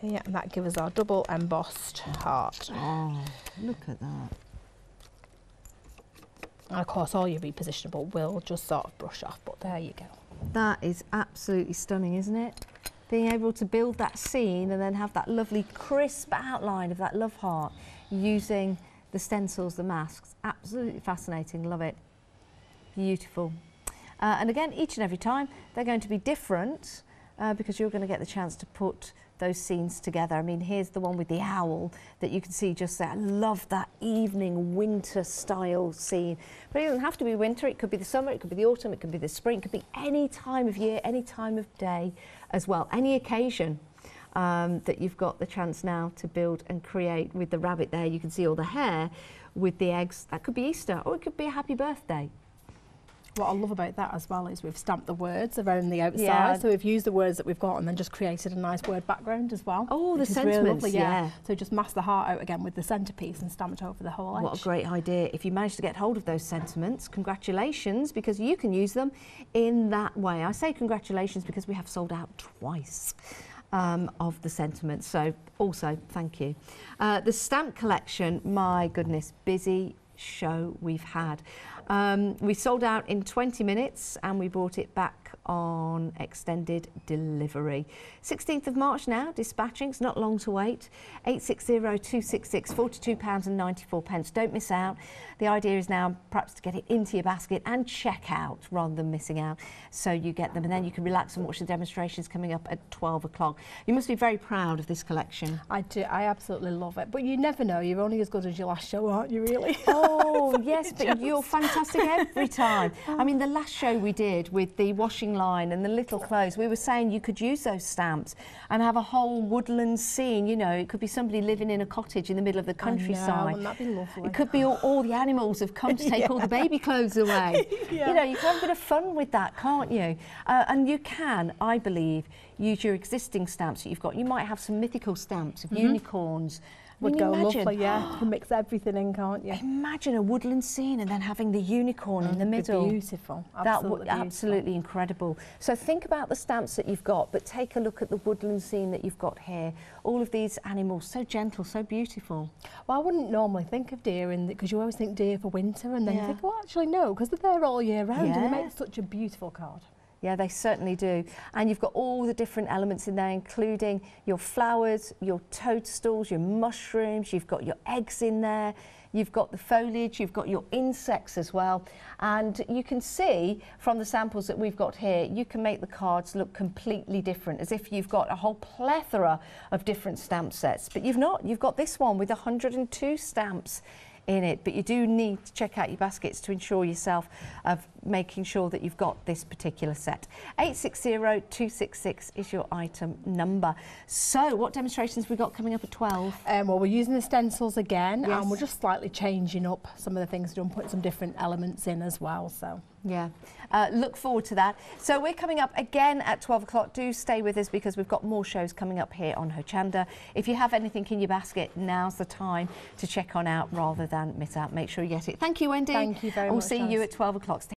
here and that gives us our double embossed heart. Oh, look at that. And of course all your repositionable will just sort of brush off, but there you go. That is absolutely stunning, isn't it? Being able to build that scene and then have that lovely crisp outline of that love heart using the stencils, the masks. Absolutely fascinating. Love it. Beautiful. Uh, and again, each and every time they're going to be different uh, because you're going to get the chance to put those scenes together. I mean, here's the one with the owl that you can see just there. I love that evening winter style scene. But it doesn't have to be winter. It could be the summer, it could be the autumn, it could be the spring, it could be any time of year, any time of day as well, any occasion. Um, that you've got the chance now to build and create with the rabbit there. You can see all the hare with the eggs. That could be Easter or it could be a happy birthday. What I love about that as well is we've stamped the words around the outside. Yeah. So we've used the words that we've got and then just created a nice word background as well. Oh, the is really sentiments, lovely, yeah. So just mask the heart out again with the centrepiece and stamp it over the whole edge. What a great idea. If you manage to get hold of those sentiments, congratulations, because you can use them in that way. I say congratulations because we have sold out twice. Um, of the sentiment. So, also, thank you. Uh, the stamp collection, my goodness, busy show we've had. Um, we sold out in 20 minutes and we brought it back on extended delivery. 16th of March now, dispatching, it's not long to wait. 860-266, £42.94. pence. Don't miss out. The idea is now perhaps to get it into your basket and check out rather than missing out. So you get them and then you can relax and watch the demonstrations coming up at 12 o'clock. You must be very proud of this collection. I do. I absolutely love it. But you never know. You're only as good as your last show, aren't you? Really? Oh, *laughs* yes, but you're fantastic every time. *laughs* I mean, the last show we did with the washing line and the little clothes, we were saying you could use those stamps and have a whole woodland scene. You know, it could be somebody living in a cottage in the middle of the know, countryside. wouldn't that be lovely? It could be all, all the animals have come to *laughs* take all the baby clothes away. Yeah. *laughs* You know, you can have a bit of fun with that, can't you? Uh, and you can, I believe, use your existing stamps that you've got. You might have some mythical stamps of unicorns. Would go imagine, lovely, yeah. *gasps* You can mix everything in, can't you? Imagine a woodland scene and then having the unicorn in mm, the middle. Beautiful. That Absolutely would beautiful. absolutely incredible. So think about the stamps that you've got, but take a look at the woodland scene that you've got here. All of these animals, so gentle, so beautiful. Well, I wouldn't normally think of deer in because you always think deer for winter, and then Yeah. you think, well, actually no, because they're there all year round, and they make such a beautiful card. Yeah, they certainly do. And you've got all the different elements in there, including your flowers, your toadstools, your mushrooms, you've got your eggs in there, you've got the foliage, you've got your insects as well. And you can see from the samples that we've got here, you can make the cards look completely different, as if you've got a whole plethora of different stamp sets. But you've not, you've got this one with 102 stamps in it, but you do need to check out your baskets to ensure yourself of making sure that you've got this particular set. 860-266 is your item number. So what demonstrations we got coming up at 12? Um, well, we're using the stencils again, Yes. and we're just slightly changing up some of the things and putting some different elements in as well. So. Yeah, uh, look forward to that. So we're coming up again at 12 o'clock. Do stay with us because we've got more shows coming up here on Hochanda. If you have anything in your basket, now's the time to check on out rather than miss out. Make sure you get it. Thank you, Wendy. Thank you very much. We'll much, see you at 12 o'clock.